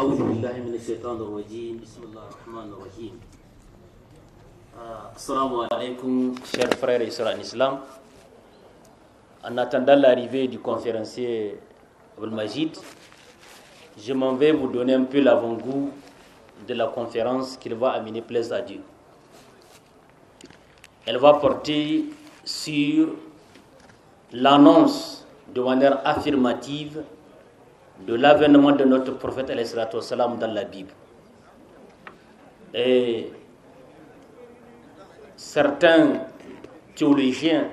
أعوذ بالله من الشيطان الرجيم بسم الله الرحمن الرحيم Assalamu alaikum, chers frères et sœurs en islam. En attendant l'arrivée du conférencier Abul Majid, je m'en vais vous donner un peu l'avant-goût de la conférence qu'il va amener plaise à Dieu. Elle va porter sur l'annonce de manière affirmative de l'avènement de notre prophète dans la Bible. Et certains théologiens,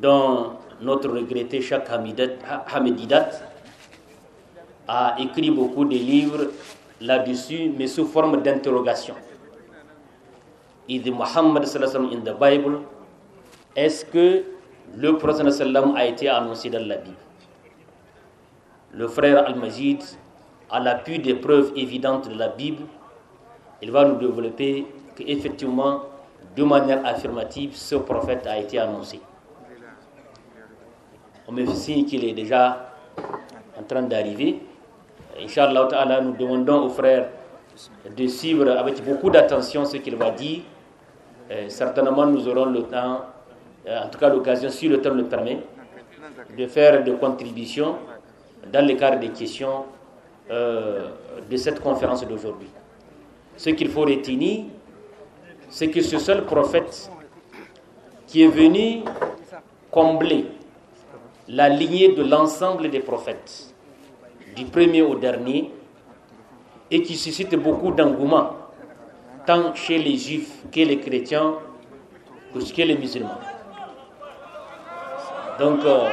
dont notre regretté Cheikh Hamididat, a écrit beaucoup de livres là-dessus, mais sous forme d'interrogation. Il dit Muhammad in the Bible, est-ce que le prophète a été annoncé dans la Bible? Le frère Al-Majid, à l'appui des preuves évidentes de la Bible, il va nous développer qu'effectivement, de manière affirmative, ce prophète a été annoncé. On me signe qu'il est déjà en train d'arriver. Inch'Allah, nous demandons aux frères de suivre avec beaucoup d'attention ce qu'il va dire. certainement, nous aurons le temps, en tout cas l'occasion, si le temps le permet, de faire des contributions dans le cadre des questions de cette conférence d'aujourd'hui. Ce qu'il faut retenir, c'est que ce seul prophète qui est venu combler la lignée de l'ensemble des prophètes, du premier au dernier, et qui suscite beaucoup d'engouement, tant chez les juifs que les chrétiens, que chez les musulmans. Donc, euh,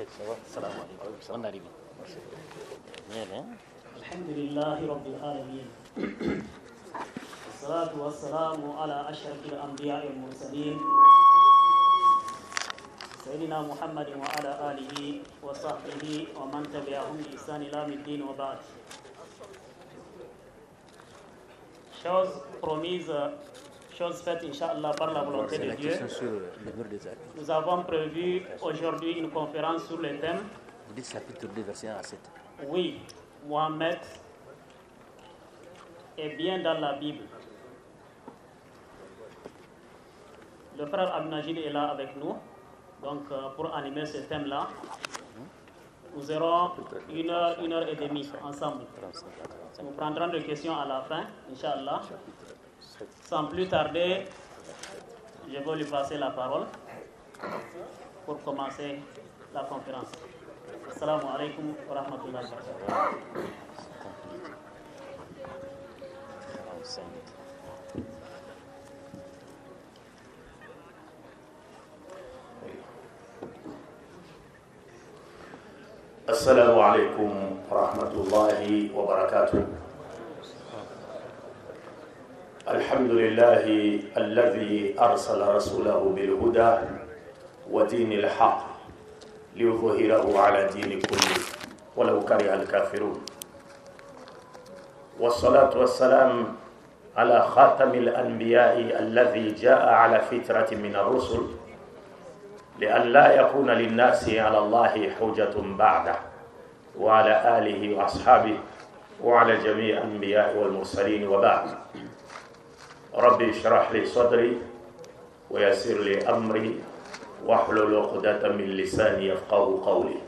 on arrive. الحمد لله رب العالمين والصلاة والسلام على أشرف الأنبياء والمرسلين سيدنا محمد وعلى آله وصحبه ومن تبعهم بإحسان إلى الدين وبعد Chose promise, chose faite, Inch'Allah, par la volonté de Dieu. Nous avons prévu aujourd'hui une conférence sur le thème Vous dites chapitre 2, verset 1 à 7. Oui, Mohamed est bien dans la Bible. Le frère Abnajid est là avec nous, donc euh, pour animer ce thème-là. Nous aurons une heure, une heure et demie ensemble. Nous prendrons des questions à la fin, Inch'Allah. Sans plus tarder, je vais lui passer la parole pour commencer la conférence. Assalamu alaikum wa rahmatullahi wa Assalamu alaikum wa rahmatullahi wa barakatuh. الحمد لله الذي أرسل رسوله بالهدى ودين الحق ليظهره على دين كله ولو كره الكافرون. والصلاة والسلام على خاتم الأنبياء الذي جاء على فترة من الرسل لأن لا يكون للناس على الله حجة بعده وعلى آله وأصحابه وعلى جميع الأنبياء والمرسلين وبعد. ربي اشرح لي صدري ويسر لي أمري واحلل عقدة من لساني يفقه قولي.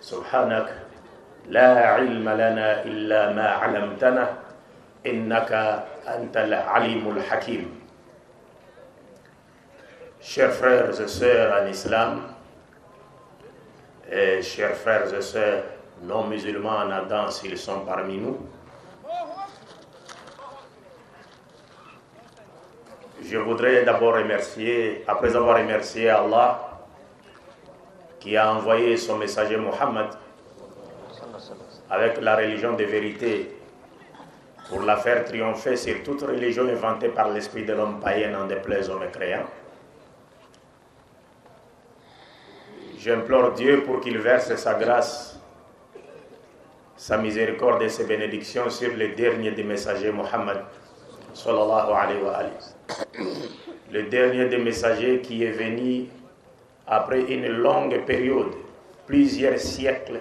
سبحانك لا علم لنا إلا ما علمتنا إنك أنت العليم الحكيم. Chers frères et sœurs en islam, et chers frères et sœurs non musulmans en Adam s'ils sont parmi nous, je voudrais d'abord remercier, après avoir remercié Allah qui a envoyé son messager Mohammed avec la religion de vérité pour la faire triompher sur toute religion inventée par l'esprit de l'homme païen en déplaise aux mécréants. J'implore Dieu pour qu'il verse sa grâce, sa miséricorde et ses bénédictions sur le dernier des messagers, Mohammed, Le dernier des messagers qui est venu après une longue période, plusieurs siècles,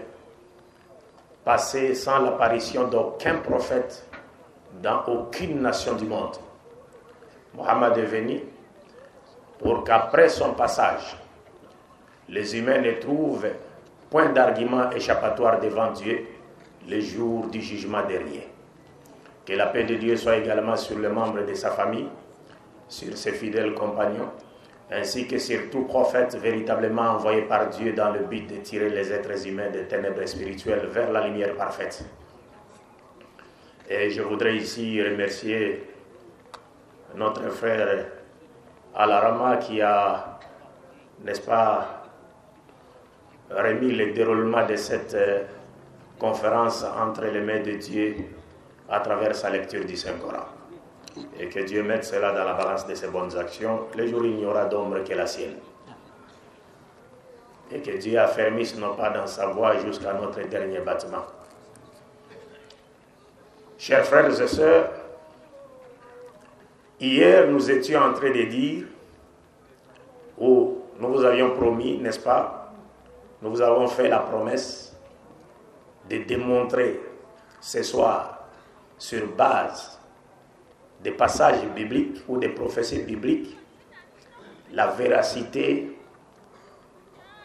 passés sans l'apparition d'aucun prophète dans aucune nation du monde. Mohammed est venu pour qu'après son passage, les humains ne trouvent point d'argument échappatoire devant Dieu le jour du jugement dernier. Que la paix de Dieu soit également sur les membres de sa famille, sur ses fidèles compagnons, ainsi que sur tout prophète véritablement envoyé par Dieu dans le but de tirer les êtres humains des ténèbres spirituelles vers la lumière parfaite. Et je voudrais ici remercier notre frère Alarama qui a, n'est-ce pas, remis le déroulement de cette conférence entre les mains de Dieu à travers sa lecture du Saint-Coran. Et que Dieu mette cela dans la balance de ses bonnes actions. Le jour, il n'y aura d'ombre que la sienne. Et que Dieu affermisse nos pas dans sa voie jusqu'à notre dernier bâtiment. Chers frères et sœurs, hier nous étions en train de dire, ou nous vous avions promis, n'est-ce pas, nous vous avons fait la promesse de démontrer ce soir, sur base des passages bibliques ou des prophéties bibliques, la véracité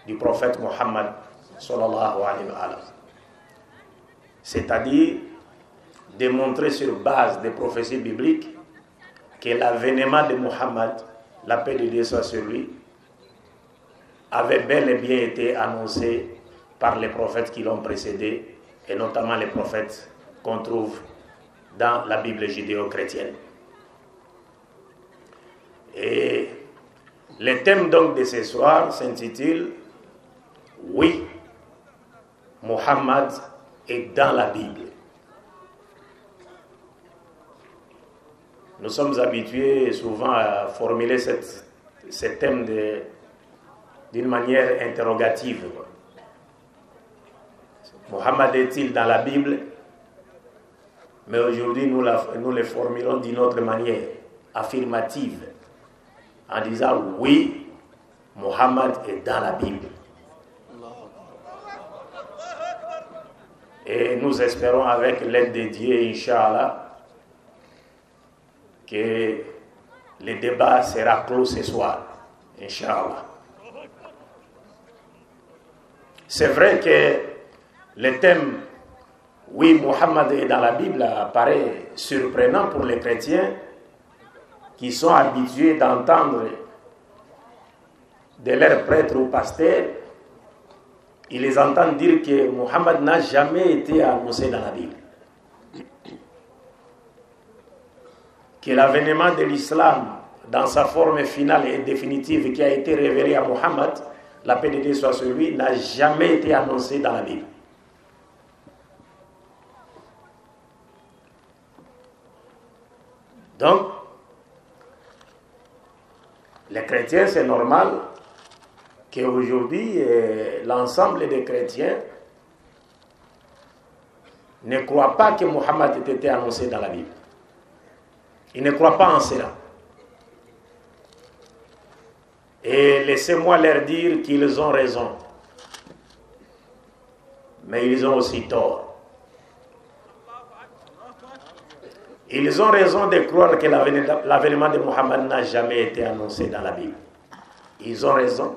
du prophète Mohammed sallallahu. C'est-à-dire démontrer sur base des prophéties bibliques que l'avènement de Mohammed, la paix de Dieu soit sur lui, avait bel et bien été annoncé par les prophètes qui l'ont précédé, et notamment les prophètes qu'on trouve dans la Bible judéo-chrétienne. Et le thème donc de ce soir s'intitule Oui, Mohammed est dans la Bible. Nous sommes habitués souvent à formuler ce thème d'une manière interrogative. Mohammed est-il dans la Bible? Mais aujourd'hui, nous, la, nous le formulons d'une autre manière, affirmative, en disant oui, Mohammed est dans la Bible. Et nous espérons avec l'aide de Dieu, Inch'Allah, que le débat sera clos ce soir, Inch'Allah. C'est vrai que le thème Oui, Mohammed est dans la Bible apparaît surprenant pour les chrétiens qui sont habitués d'entendre de leurs prêtres ou pasteurs, ils les entendent dire que Mohammed n'a jamais été annoncé dans la Bible. Que l'avènement de l'islam dans sa forme finale et définitive qui a été révélé à Mohammed, la paix de Dieu soit sur lui, n'a jamais été annoncé dans la Bible. Donc, les chrétiens, c'est normal qu'aujourd'hui, l'ensemble des chrétiens ne croient pas que Mohammed ait été annoncé dans la Bible. Ils ne croient pas en cela. Et laissez-moi leur dire qu'ils ont raison. Mais ils ont aussi tort. Ils ont raison de croire que l'avènement de Mohammed n'a jamais été annoncé dans la Bible. Ils ont raison,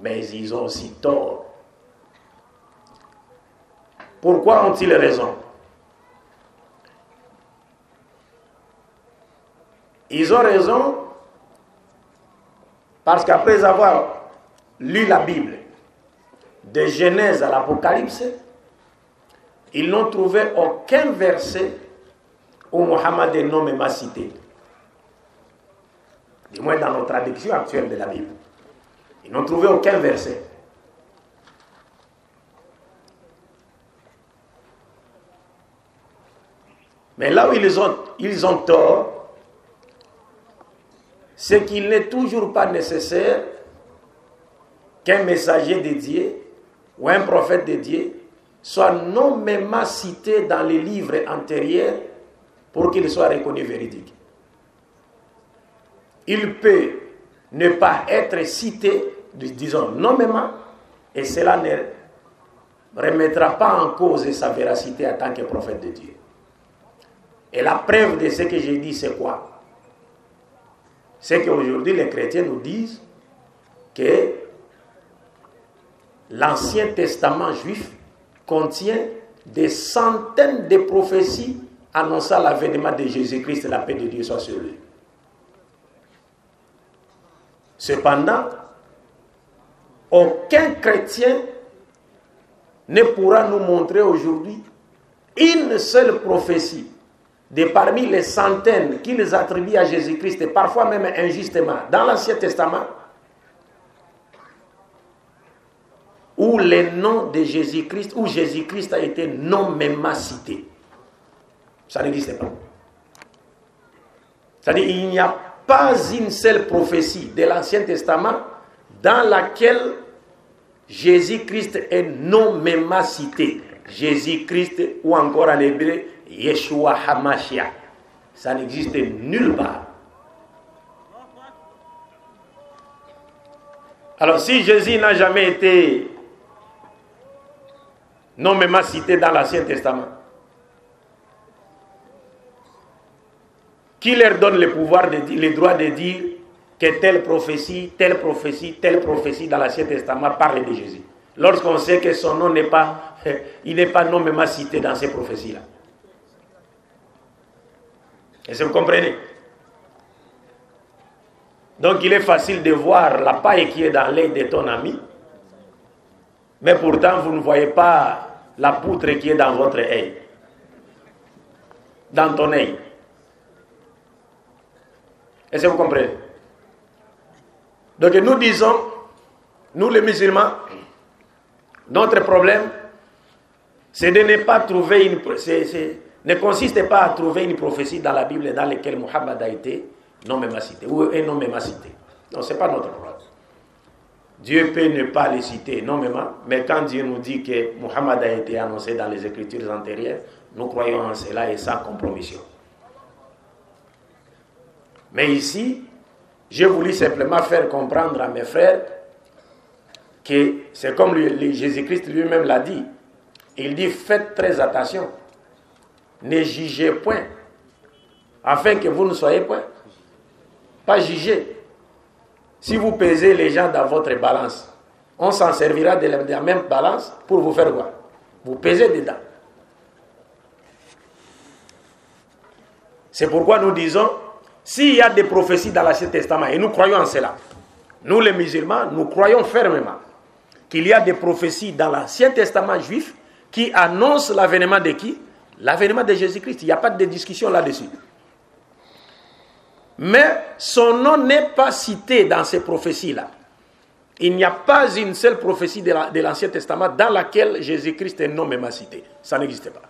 mais ils ont aussi tort. Pourquoi ont-ils raison? Ils ont raison parce qu'après avoir lu la Bible, de Genèse à l'Apocalypse, ils n'ont trouvé aucun verset où Mohammed est nommément cité. Du moins dans nos traductions actuelles de la Bible. Ils n'ont trouvé aucun verset. Mais là où ils ont, ils ont tort, c'est qu'il n'est toujours pas nécessaire qu'un messager dédié ou un prophète dédié soit nommément cité dans les livres antérieurs pour qu'il soit reconnu véridique. Il peut ne pas être cité disons nommément, et cela ne remettra pas en cause sa véracité en tant que prophète de Dieu. Et la preuve de ce que j'ai dit, c'est quoi? C'est qu'aujourd'hui, les chrétiens nous disent que l'Ancien Testament juif contient des centaines de prophéties annonçant l'avènement de Jésus-Christ et la paix de Dieu soit sur lui. Cependant, aucun chrétien ne pourra nous montrer aujourd'hui une seule prophétie de parmi les centaines qu'ils attribuent à Jésus-Christ, et parfois même injustement, dans l'Ancien Testament, où le nom de Jésus-Christ, où Jésus-Christ a été nommément cité. Ça n'existe pas. C'est-à-dire qu'il n'y a pas une seule prophétie de l'Ancien Testament dans laquelle Jésus-Christ est nommément cité. Jésus-Christ ou encore en hébreu Yeshua Hamashiach. Ça n'existe nulle part. Alors si Jésus n'a jamais été nommément cité dans l'Ancien Testament, qui leur donne le pouvoir, de, le droit de dire que telle prophétie, telle prophétie, telle prophétie dans l'Ancien Testament parle de Jésus Lorsqu'on sait que son nom n'est pas, il n'est pas nommément cité dans ces prophéties-là. Est-ce que vous comprenez? Donc il est facile de voir la paille qui est dans l'œil de ton ami, mais pourtant vous ne voyez pas la poutre qui est dans votre œil, dans ton œil. Est-ce que vous comprenez? Donc nous disons, nous les musulmans, notre problème, c'est de ne pas trouver une... ne consiste pas à trouver une prophétie dans la Bible dans laquelle Muhammad a été nommément cité, ou est nommément cité. Non, ce n'est pas notre problème. Dieu peut ne pas les citer nommément, mais quand Dieu nous dit que Muhammad a été annoncé dans les Écritures antérieures, nous croyons en cela et sans compromission. Mais ici, j'ai voulu simplement faire comprendre à mes frères que c'est comme Jésus-Christ lui-même l'a dit. Il dit faites très attention, ne jugez point, afin que vous ne soyez point. Pas juger. Si vous pesez les gens dans votre balance, on s'en servira de la même balance pour vous faire quoi? Vous pesez dedans. C'est pourquoi nous disons s'il y a des prophéties dans l'Ancien Testament, et nous croyons en cela, nous les musulmans, nous croyons fermement qu'il y a des prophéties dans l'Ancien Testament juif qui annoncent l'avènement de qui? L'avènement de Jésus-Christ. Il n'y a pas de discussion là-dessus. Mais son nom n'est pas cité dans ces prophéties-là. Il n'y a pas une seule prophétie de l'Ancien Testament dans laquelle Jésus-Christ est nommément cité. Ça n'existe pas.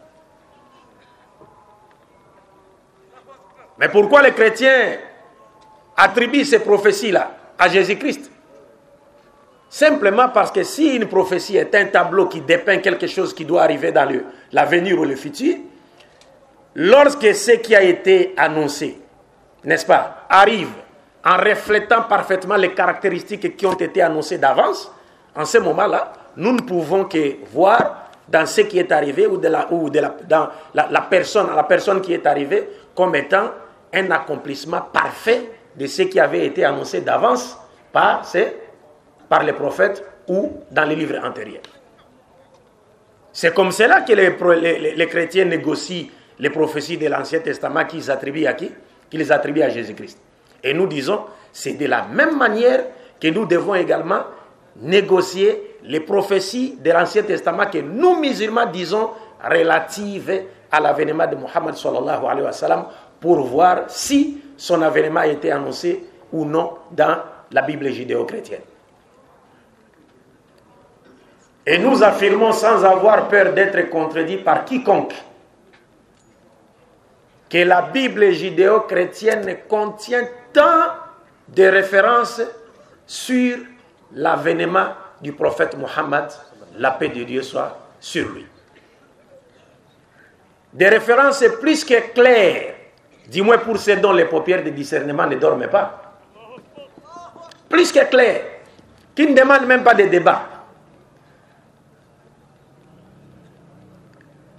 Mais pourquoi les chrétiens attribuent ces prophéties-là à Jésus-Christ? Simplement parce que si une prophétie est un tableau qui dépeint quelque chose qui doit arriver dans l'avenir ou le futur, lorsque ce qui a été annoncé, n'est-ce pas, arrive en reflétant parfaitement les caractéristiques qui ont été annoncées d'avance, en ce moment-là, nous ne pouvons que voir dans ce qui est arrivé ou, de la, ou de la, dans la, personne, la personne qui est arrivée comme étant un accomplissement parfait de ce qui avait été annoncé d'avance par, par les prophètes ou dans les livres antérieurs. C'est comme cela que les, chrétiens négocient les prophéties de l'Ancien Testament qu'ils attribuent à qui? Qu'ils attribuent à Jésus-Christ. Et nous disons, c'est de la même manière que nous devons également négocier les prophéties de l'Ancien Testament que nous musulmans disons relatives à l'avènement de Muhammad sallallahu alayhi wa sallam pour voir si son avènement a été annoncé ou non dans la Bible judéo-chrétienne. Et nous affirmons sans avoir peur d'être contredits par quiconque que la Bible judéo-chrétienne contient tant de références sur l'avènement du prophète Mohammed, la paix de Dieu soit sur lui. Des références plus que claires moins pour ceux dont les paupières de discernement ne dorment pas. Plus que clair qui ne demande même pas de débat.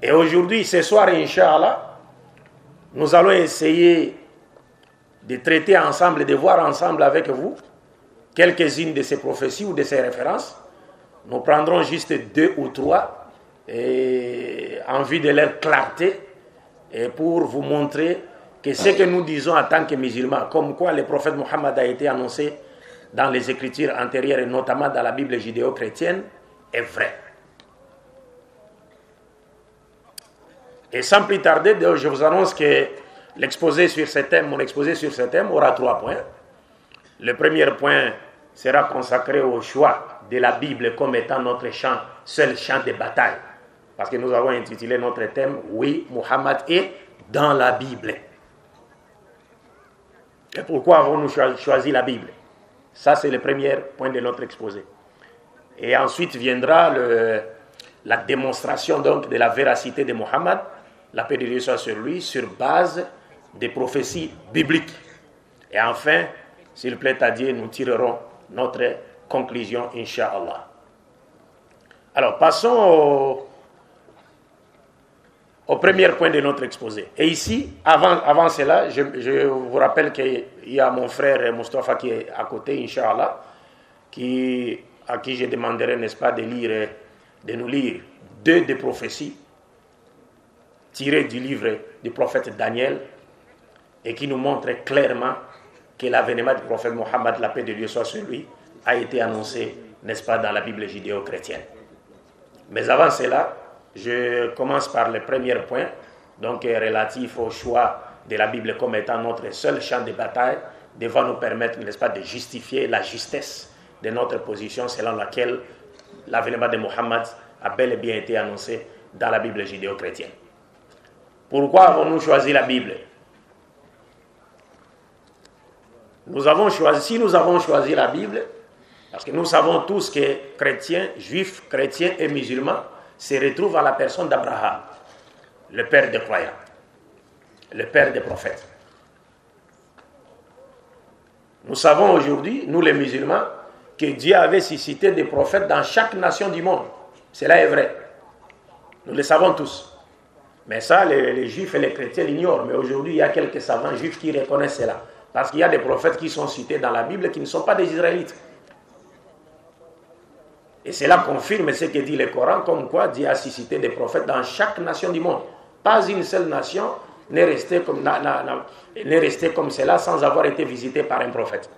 Et aujourd'hui, ce soir, Inch'Allah, nous allons essayer de traiter ensemble, de voir ensemble avec vous quelques-unes de ces prophéties ou de ces références. Nous prendrons juste deux ou trois en vue de leur clarté et pour vous montrer que ce que nous disons en tant que musulmans, comme quoi le prophète Mohammed a été annoncé dans les écritures antérieures et notamment dans la Bible judéo-chrétienne, est vrai. Et sans plus tarder, je vous annonce que l'exposé sur ce thème, mon exposé sur ce thème aura trois points. Le premier point sera consacré au choix de la Bible comme étant notre champ, seul champ de bataille. Parce que nous avons intitulé notre thème Oui, Muhammad est dans la Bible. Et pourquoi avons-nous choisi la Bible? Ça, c'est le premier point de notre exposé. Et ensuite viendra la démonstration donc de la véracité de Muhammad, la paix de Dieu soit sur lui, sur base des prophéties bibliques. Et enfin, s'il plaît à Dieu, nous tirerons notre conclusion, Inch'Allah. Alors, passons au, au, premier point de notre exposé. Et ici, avant, avant cela, je, je vous rappelle qu'il y a mon frère Mustafa qui est à côté, Inch'Allah, qui, à qui je demanderai, n'est-ce pas, de, lire, de nous lire deux des prophéties tirées du livre du prophète Daniel et qui nous montrent clairement que l'avènement du prophète Mohammed, la paix de Dieu soit sur lui, a été annoncé, n'est-ce pas, dans la Bible judéo-chrétienne. Mais avant cela, je commence par le premier point, donc relatif au choix de la Bible comme étant notre seul champ de bataille, devant nous permettre, n'est-ce pas, de justifier la justesse de notre position selon laquelle l'avènement de Mohammed a bel et bien été annoncé dans la Bible judéo-chrétienne. Pourquoi avons-nous choisi la Bible? Nous avons choisi, si nous avons choisi la Bible, parce que nous savons tous que chrétiens, juifs, chrétiens et musulmans se retrouvent à la personne d'Abraham, le père des croyants, le père des prophètes. Nous savons aujourd'hui, nous les musulmans, que Dieu avait suscité des prophètes dans chaque nation du monde. Cela est vrai. Nous le savons tous. Mais ça, les, les juifs et les chrétiens l'ignorent. Mais aujourd'hui, il y a quelques savants juifs qui reconnaissent cela. Parce qu'il y a des prophètes qui sont cités dans la Bible qui ne sont pas des Israélites. Et cela confirme ce que dit le Coran, comme quoi Dieu a suscité des prophètes dans chaque nation du monde. Pas une seule nation n'est restée comme, cela sans avoir été visitée par un prophète.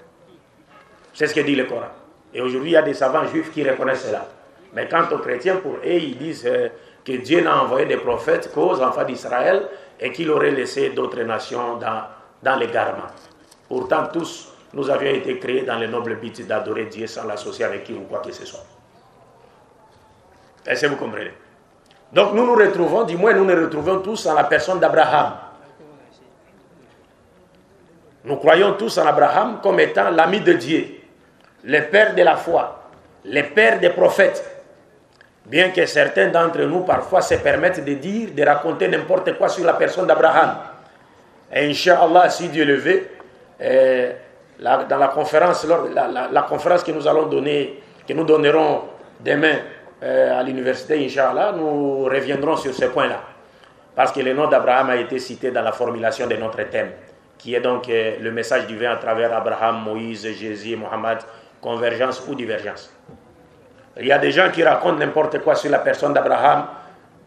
C'est ce que dit le Coran. Et aujourd'hui, il y a des savants juifs qui reconnaissent cela. Mais quant aux chrétiens, pour eux, ils disent euh, que Dieu n'a envoyé des prophètes qu'aux enfants d'Israël et qu'il aurait laissé d'autres nations dans, dans l'égarement. Pourtant, tous, nous avions été créés dans le noble but d'adorer Dieu sans l'associer avec qui ou quoi que ce soit. Est-ce que vous comprenez? Donc nous nous retrouvons, du moins nous nous retrouvons tous en la personne d'Abraham. Nous croyons tous en Abraham comme étant l'ami de Dieu, le père de la foi, le père des prophètes. Bien que certains d'entre nous parfois se permettent de dire, de raconter n'importe quoi sur la personne d'Abraham. Et Inch'Allah, si Dieu le veut, euh, dans la conférence, la, la, la, conférence que nous allons donner, que nous donnerons demain euh, à l'université, Inch'Allah, nous reviendrons sur ce point-là. Parce que le nom d'Abraham a été cité dans la formulation de notre thème, qui est donc euh, le message divin à travers Abraham, Moïse, Jésus, Mohammed, convergence ou divergence. Il y a des gens qui racontent n'importe quoi sur la personne d'Abraham.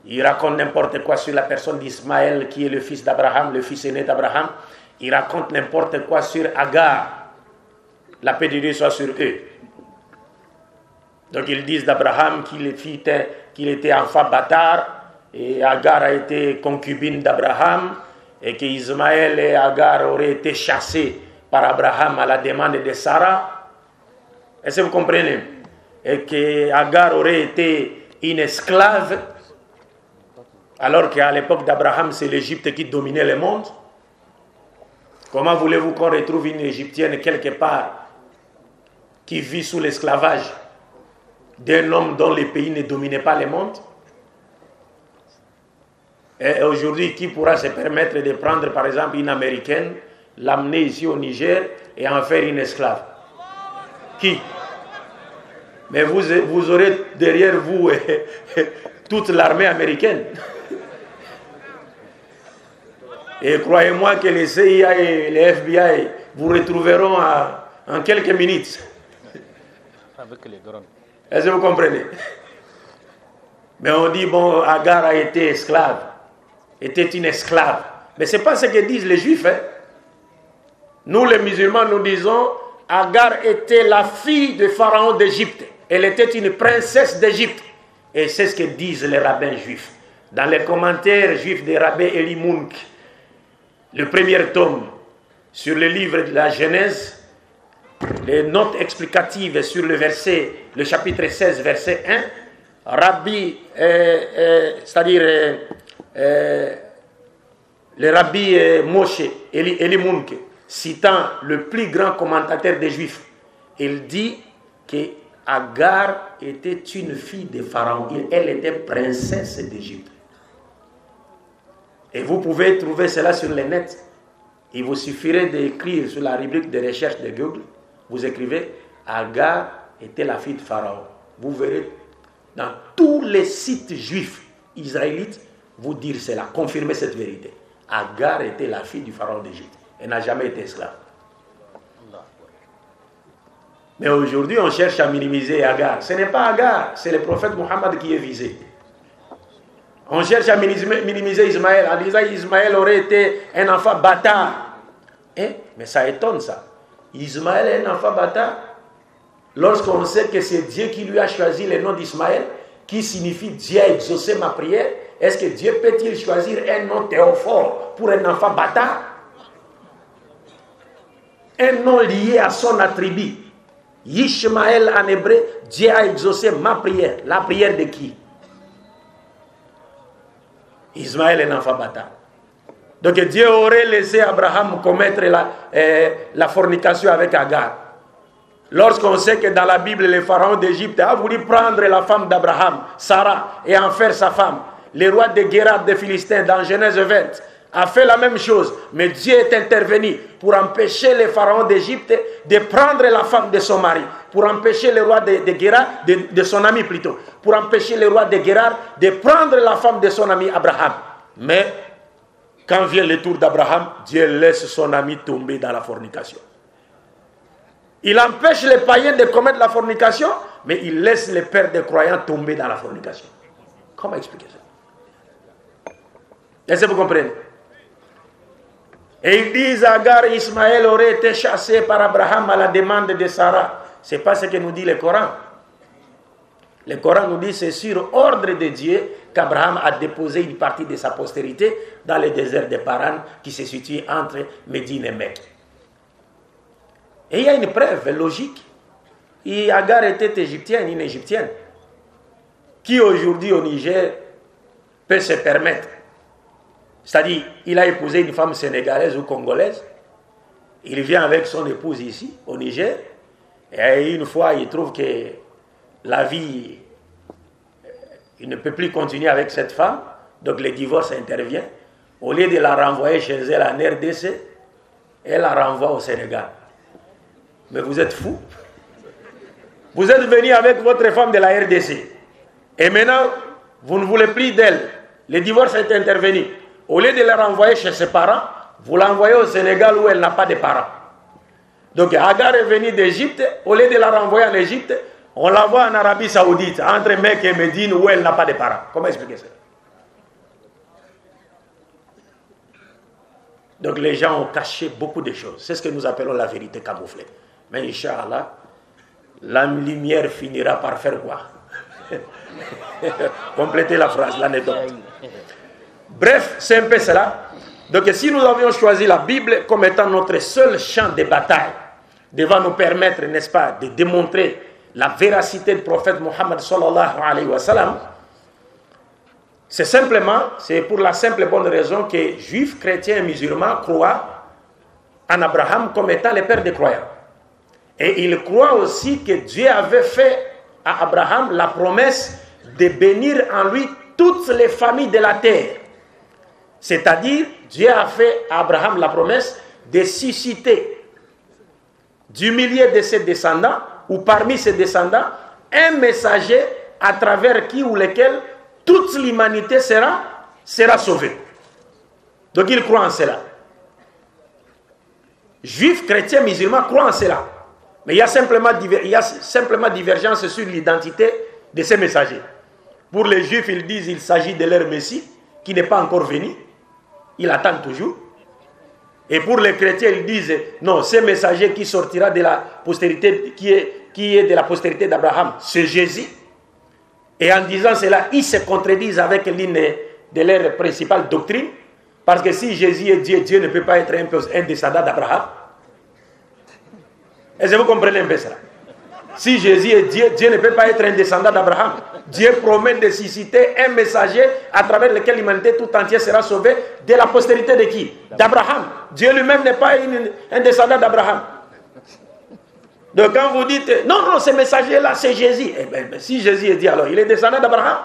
Ils racontent n'importe quoi sur la personne d'Ismaël, qui est le fils d'Abraham, le fils aîné d'Abraham. Ils racontent n'importe quoi sur Agar. La paix de Dieu soit sur eux. Donc ils disent d'Abraham qu'il était, enfant bâtard et Agar a été concubine d'Abraham et qu'Ismaël et Agar auraient été chassés par Abraham à la demande de Sarah. Est-ce que vous comprenez? Et qu'Agar aurait été une esclave alors qu'à l'époque d'Abraham, c'est l'Égypte qui dominait le monde. Comment voulez-vous qu'on retrouve une Égyptienne quelque part qui vit sous l'esclavage? D'un homme dont les pays ne dominaient pas le monde Et aujourd'hui, qui pourra se permettre de prendre par exemple une Américaine, l'amener ici au Niger et en faire une esclave? Qui? Mais vous, aurez derrière vous toute l'armée américaine. Et croyez-moi que les CIA et les FBI vous retrouveront en quelques minutes. Est-ce que vous comprenez? Mais on dit, bon, Agar a été esclave, était une esclave. Mais ce n'est pas ce que disent les juifs. Hein. Nous, les musulmans, nous disons, Agar était la fille de Pharaon d'Égypte. Elle était une princesse d'Égypte. Et c'est ce que disent les rabbins juifs. Dans les commentaires juifs des rabbins Eli Munk, le premier tome sur le livre de la Genèse, les notes explicatives sur le verset, le chapitre 16, verset 1, Rabbi, euh, euh, c'est-à-dire euh, le Rabbi Moshe Eli, Eli citant le plus grand commentateur des Juifs, il dit que Agar était une fille de Pharaon. Elle était princesse d'Égypte. Et vous pouvez trouver cela sur le net. Il vous suffirait d'écrire sur la rubrique de recherche de Google. Vous écrivez Agar était la fille de Pharaon. Vous verrez dans tous les sites juifs israélites vous dire cela, confirmer cette vérité. Agar était la fille du Pharaon d'Égypte. Elle n'a jamais été esclave. Mais aujourd'hui, on cherche à minimiser Agar. Ce n'est pas Agar, c'est le prophète Mohammed qui est visé. On cherche à minimiser Ismaël en disant Ismaël aurait été un enfant bâtard. Eh, mais ça étonne ça. Ismaël est un enfant bâtard. Lorsqu'on sait que c'est Dieu qui lui a choisi le nom d'Ismaël, qui signifie Dieu a exaucé ma prière, est-ce que Dieu peut-il choisir un nom théophore pour un enfant bâtard Un nom lié à son attribut. Ishmaël en hébreu, Dieu a exaucé ma prière. La prière de qui? Ismaël est un enfant bâtard. Donc Dieu aurait laissé Abraham commettre la, euh, la fornication avec Agar. Lorsqu'on sait que dans la Bible, le pharaon d'Égypte a voulu prendre la femme d'Abraham, Sarah, et en faire sa femme. Le roi de Guérard des Philistins, dans Genèse 20, a fait la même chose. Mais Dieu est intervenu pour empêcher le pharaon d'Égypte de prendre la femme de son mari. Pour empêcher le roi de, de Guérard, de, de, son ami plutôt. Pour empêcher le roi de Guérard de prendre la femme de son ami Abraham. Mais quand vient le tour d'Abraham, Dieu laisse son ami tomber dans la fornication. Il empêche les païens de commettre la fornication, mais il laisse les pères des croyants tomber dans la fornication. Comment expliquer ça? Est-ce que vous comprenez? Et ils disent Agar Ismaël auraient été chassés par Abraham à la demande de Sarah. Ce n'est pas ce que nous dit le Coran. Le Coran nous dit c'est sur ordre de Dieu qu'Abraham a déposé une partie de sa postérité dans le désert de Paran qui se situe entre Médine et Mecque. Et il y a une preuve logique. Et Agar était égyptienne, une égyptienne, qui aujourd'hui au Niger peut se permettre. C'est-à-dire, il a épousé une femme sénégalaise ou congolaise. Il vient avec son épouse ici, au Niger. Et une fois, il trouve que la vie, il ne peut plus continuer avec cette femme. Donc le divorce intervient. Au lieu de la renvoyer chez elle en RDC, elle la renvoie au Sénégal. Mais vous êtes fou. Vous êtes venu avec votre femme de la RDC. Et maintenant, vous ne voulez plus d'elle. Le divorce est intervenu. Au lieu de la renvoyer chez ses parents, vous l'envoyez au Sénégal où elle n'a pas de parents. Donc Agar est venue d'Égypte. Au lieu de la renvoyer en Égypte, on l'envoie en Arabie Saoudite, entre Mecque et Médine, où elle n'a pas de parents. Comment expliquer ça? Donc les gens ont caché beaucoup de choses. C'est ce que nous appelons la vérité camouflée. Mais Inch'Allah, la lumière finira par faire quoi? Complétez la phrase, l'anecdote. Bref, c'est un peu cela. Donc si nous avions choisi la Bible comme étant notre seul champ de bataille, devant nous permettre, n'est-ce pas, de démontrer la véracité du prophète Mohammed sallallahu alayhi wa sallam, c'est simplement, c'est pour la simple bonne raison que juifs, chrétiens et musulmans croient en Abraham comme étant le père des croyants. Et ils croient aussi que Dieu avait fait à Abraham la promesse de bénir en lui toutes les familles de la terre. C'est-à-dire, Dieu a fait à Abraham la promesse de susciter du milieu de ses descendants, ou parmi ses descendants, un messager à travers qui ou lequel toute l'humanité sera, sauvée. Donc ils croient en cela. Juifs, chrétiens, musulmans croient en cela. Mais il y a simplement, il y a simplement divergence sur l'identité de ces messagers. Pour les juifs, ils disent qu'il s'agit de leur Messie, qui n'est pas encore venu. Ils attendent toujours. Et pour les chrétiens, ils disent non, ce messager qui sortira de la postérité, qui est, qui est de la postérité d'Abraham, c'est Jésus. Et en disant cela, ils se contredisent avec l'une de leurs principales doctrines. Parce que si Jésus est Dieu, Dieu ne peut pas être un, descendant d'Abraham. Est-ce que vous comprenez un peu cela? Si Jésus est Dieu, Dieu ne peut pas être un descendant d'Abraham. Dieu promet de susciter un messager à travers lequel l'humanité tout entière sera sauvée de la postérité de qui? D'Abraham. Dieu lui-même n'est pas un descendant d'Abraham. Donc quand vous dites, non, non, ce messager-là, c'est Jésus. Eh bien, si Jésus est dit alors, il est descendant d'Abraham.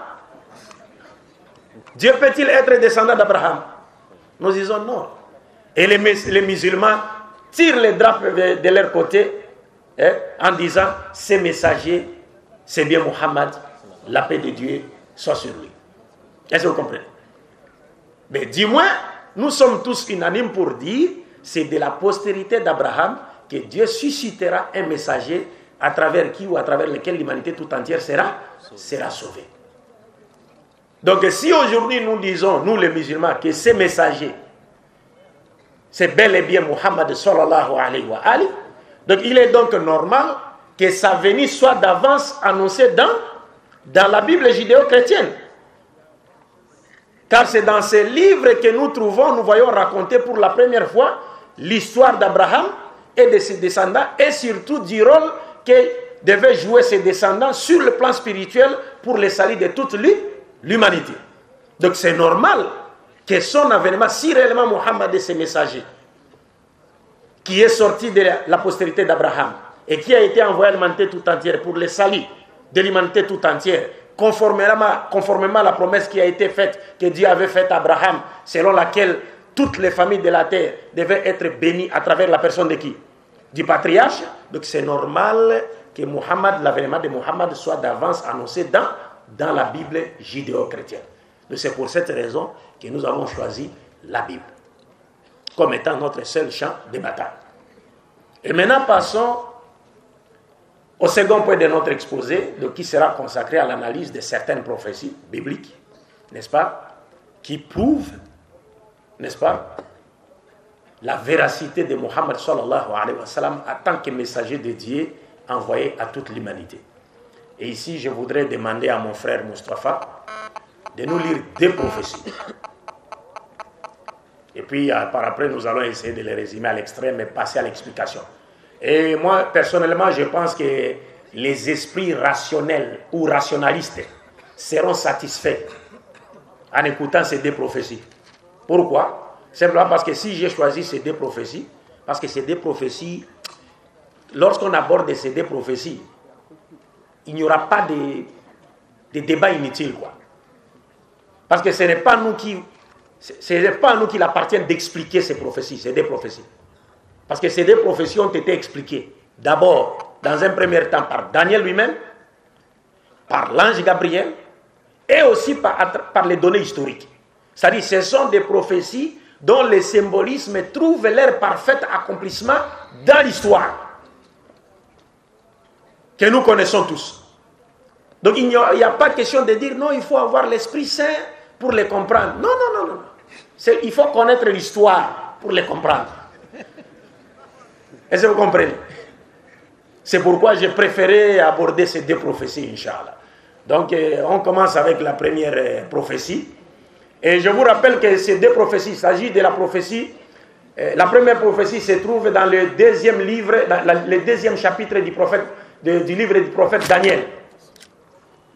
Dieu peut-il être descendant d'Abraham? Nous disons non. Et les, les, musulmans tirent les draps de, leur côté hein, en disant, ce messager, c'est bien Muhammad, la paix de Dieu soit sur lui. Est-ce que vous comprenez? Mais moins, nous sommes tous unanimes pour dire, c'est de la postérité d'Abraham que Dieu suscitera un messager à travers qui ou à travers lequel l'humanité tout entière sera, sera sauvée. Donc si aujourd'hui nous disons, nous les musulmans, que ces messagers, c'est bel et bien Muhammad sallallahu alayhi wa donc il est donc normal que sa venue soit d'avance annoncée dans, la Bible judéo-chrétienne. Car c'est dans ces livres que nous trouvons, nous voyons raconter pour la première fois l'histoire d'Abraham, et de ses descendants et surtout du rôle que devaient jouer ses descendants sur le plan spirituel pour le salut de toute l'humanité. Donc c'est normal que son avènement, si réellement Mohammed est ce messager, qui est sorti de la postérité d'Abraham et qui a été envoyé à tout entière pour le salut de l'humanité tout entière, conformément, conformément à la promesse qui a été faite, que Dieu avait faite à Abraham, selon laquelle toutes les familles de la terre devaient être bénies à travers la personne de qui? Du patriarche. Donc c'est normal que Muhammad, l'avènement de Muhammad soit d'avance annoncé dans, dans la Bible judéo-chrétienne. C'est pour cette raison que nous avons choisi la Bible comme étant notre seul champ de bataille. Et maintenant passons au second point de notre exposé, qui sera consacré à l'analyse de certaines prophéties bibliques, n'est-ce pas, qui prouvent n'est-ce pas, la véracité de Mohammed sallallahu alayhi wa sallam en tant que messager de Dieu envoyé à toute l'humanité. Et ici, je voudrais demander à mon frère Mustafa de nous lire deux prophéties. Et puis, par après, nous allons essayer de les résumer à l'extrême et passer à l'explication. Et moi, personnellement, je pense que les esprits rationnels ou rationalistes seront satisfaits en écoutant ces deux prophéties. Pourquoi? Simplement parce que si j'ai choisi ces deux prophéties, parce que ces deux prophéties, lorsqu'on aborde ces deux prophéties, il n'y aura pas de, de débat inutile. Quoi. Parce que ce n'est pas nous qui. Ce n'est pas à nous qu'il appartient d'expliquer ces prophéties, ces deux prophéties. Parce que ces deux prophéties ont été expliquées. D'abord, dans un premier temps, par Daniel lui-même, par l'ange Gabriel, et aussi par, les données historiques. C'est-à-dire, ce sont des prophéties dont le symbolisme trouve leur parfait accomplissement dans l'histoire que nous connaissons tous. Donc il n'y a, pas question de dire non, il faut avoir l'Esprit Saint pour les comprendre. Non, non, non, non. Il faut connaître l'histoire pour les comprendre. Est-ce que vous comprenez? C'est pourquoi j'ai préféré aborder ces deux prophéties, Inch'Allah. Donc euh, on commence avec la première euh, prophétie et je vous rappelle que ces deux prophéties, il s'agit de la prophétie. Euh, la première prophétie se trouve dans le deuxième livre, le deuxième chapitre du, du livre du prophète Daniel,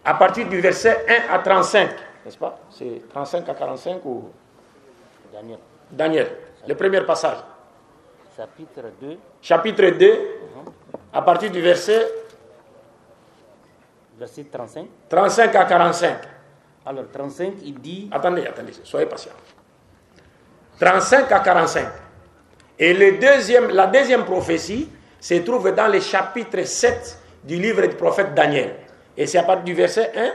à partir du verset 1 à 35. N'est-ce pas? C'est 35 à 45 ou Daniel. Daniel, le premier passage. Chapitre 2. Chapitre 2, à partir du verset. Verset 35. 35 à 45. Alors 35, il dit... Attendez, attendez, soyez patient. 35 à 45. Et le deuxième, la deuxième prophétie se trouve dans le chapitre 7 du livre du prophète Daniel. Et c'est à partir du verset 1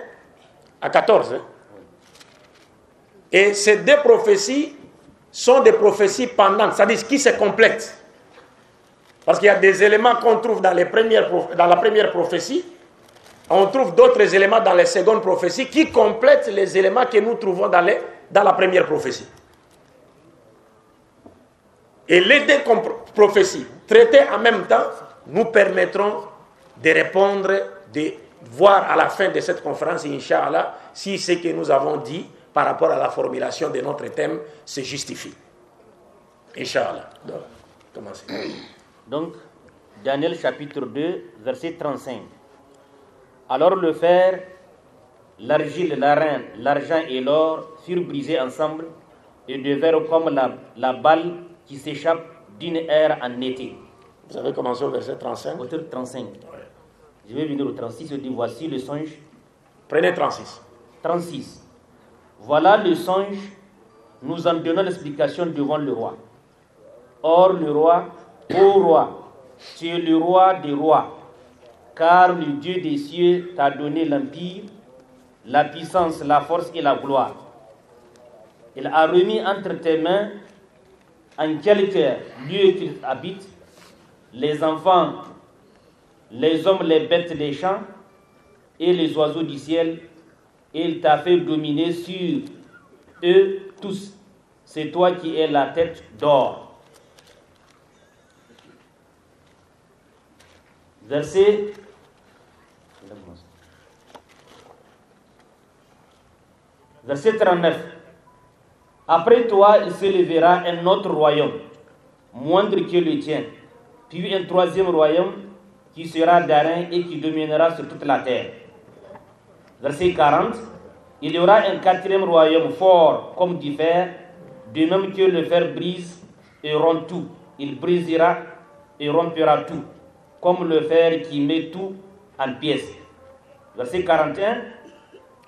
à 14. hein. Et ces deux prophéties sont des prophéties pendantes, c'est-à-dire qui se complètent. Parce qu'il y a des éléments qu'on trouve dans, la première prophétie, on trouve d'autres éléments dans les secondes prophéties qui complètent les éléments que nous trouvons dans, la première prophétie. Et les deux prophéties traitées en même temps nous permettront de répondre, de voir à la fin de cette conférence, Inch'Allah, si ce que nous avons dit par rapport à la formulation de notre thème se justifie. Inch'Allah. Donc, commencez. Donc, Daniel chapitre 2, verset 35. Alors le fer, l'argile, la reine, l'argent et l'or furent brisés ensemble et devinrent comme la, la balle qui s'échappe d'une aire en été. Vous avez commencé au verset 35. Auteur 35. Je vais venir au 36 et dire voici le songe Prenez 36. 36. Voilà le songe, nous en donnons l'explication devant le roi. Or, le roi, ô roi, tu es le roi des rois, car le Dieu des cieux t'a donné l'empire, la puissance, la force et la gloire. Il a remis entre tes mains, en quelque lieu qu'il habite, les enfants, les hommes, les bêtes des champs et les oiseaux du ciel, et il t'a fait dominer sur eux tous. C'est toi qui es la tête d'or. Verset. Verset 39. Après toi, il se lèvera un autre royaume, moindre que le tien, puis un troisième royaume qui sera d'airain et qui dominera sur toute la terre. Verset 40. Il y aura un quatrième royaume fort comme du fer, de même que le fer brise et rompt tout. Il brisera et rompera tout, comme le fer qui met tout en pièces. Verset 41.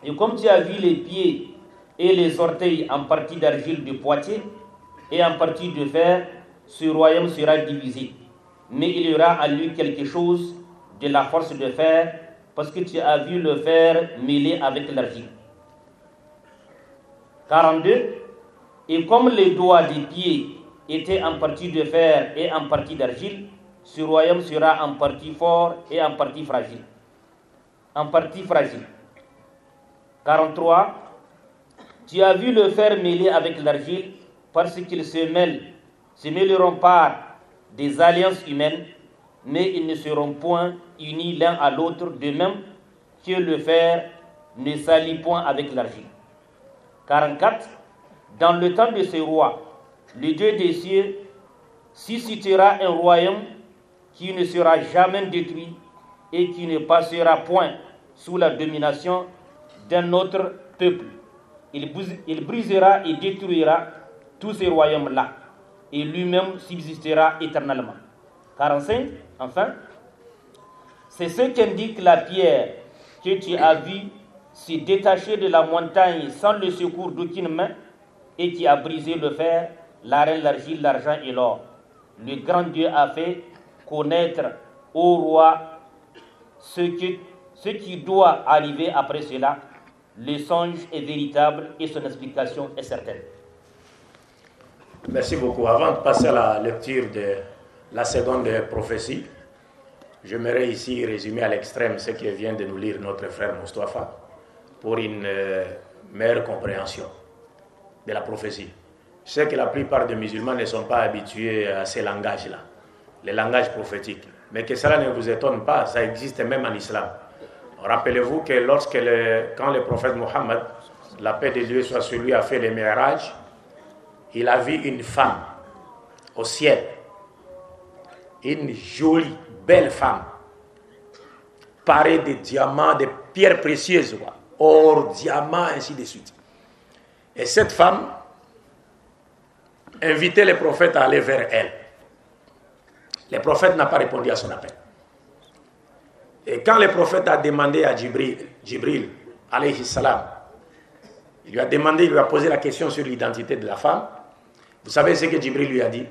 Et comme tu as vu les pieds et les orteils en partie d'argile de Poitiers et en partie de fer, ce royaume sera divisé. Mais il y aura en lui quelque chose de la force de fer, parce que tu as vu le fer mêlé avec l'argile. 42. Et comme les doigts des pieds étaient en partie de fer et en partie d'argile, ce royaume sera en partie fort et en partie fragile. En partie fragile. 43. Tu as vu le fer mêlé avec l'argile parce qu'ils se mêlent, se mêleront par des alliances humaines, mais ils ne seront point unis l'un à l'autre, de même que le fer ne s'allie point avec l'argile. 44. Dans le temps de ce roi, le Dieu des cieux suscitera un royaume qui ne sera jamais détruit et qui ne passera point sous la domination d'un autre peuple. Il brisera et détruira tous ces royaumes-là, et lui-même subsistera éternellement. 45, enfin, c'est ce qu'indique la pierre que tu as vue se détacher de la montagne sans le secours d'aucune main et qui a brisé le fer, l'arène, l'argile, l'argent et l'or. Le grand Dieu a fait connaître au roi ce, qui doit arriver après cela. Le songe est véritable et son explication est certaine. Merci beaucoup. Avant de passer à la lecture de la seconde prophétie, j'aimerais ici résumer à l'extrême ce que vient de nous lire notre frère Mustafa pour une euh, meilleure compréhension de la prophétie. Je sais que la plupart des musulmans ne sont pas habitués à ces langages-là, les langages prophétiques. Mais que cela ne vous étonne pas, ça existe même en islam. Rappelez-vous que lorsque le, quand le prophète Mohammed, la paix de Dieu soit sur lui, a fait le mirage, il a vu une femme au ciel, une jolie, belle femme, parée de diamants, de pierres précieuses, or, diamants, ainsi de suite. Et cette femme invitait le prophète à aller vers elle. Le prophète n'a pas répondu à son appel. Et quand le prophète a demandé à Jibril, alayhi il lui a demandé, il lui a posé la question sur l'identité de la femme, vous savez ce que Jibril lui a dit?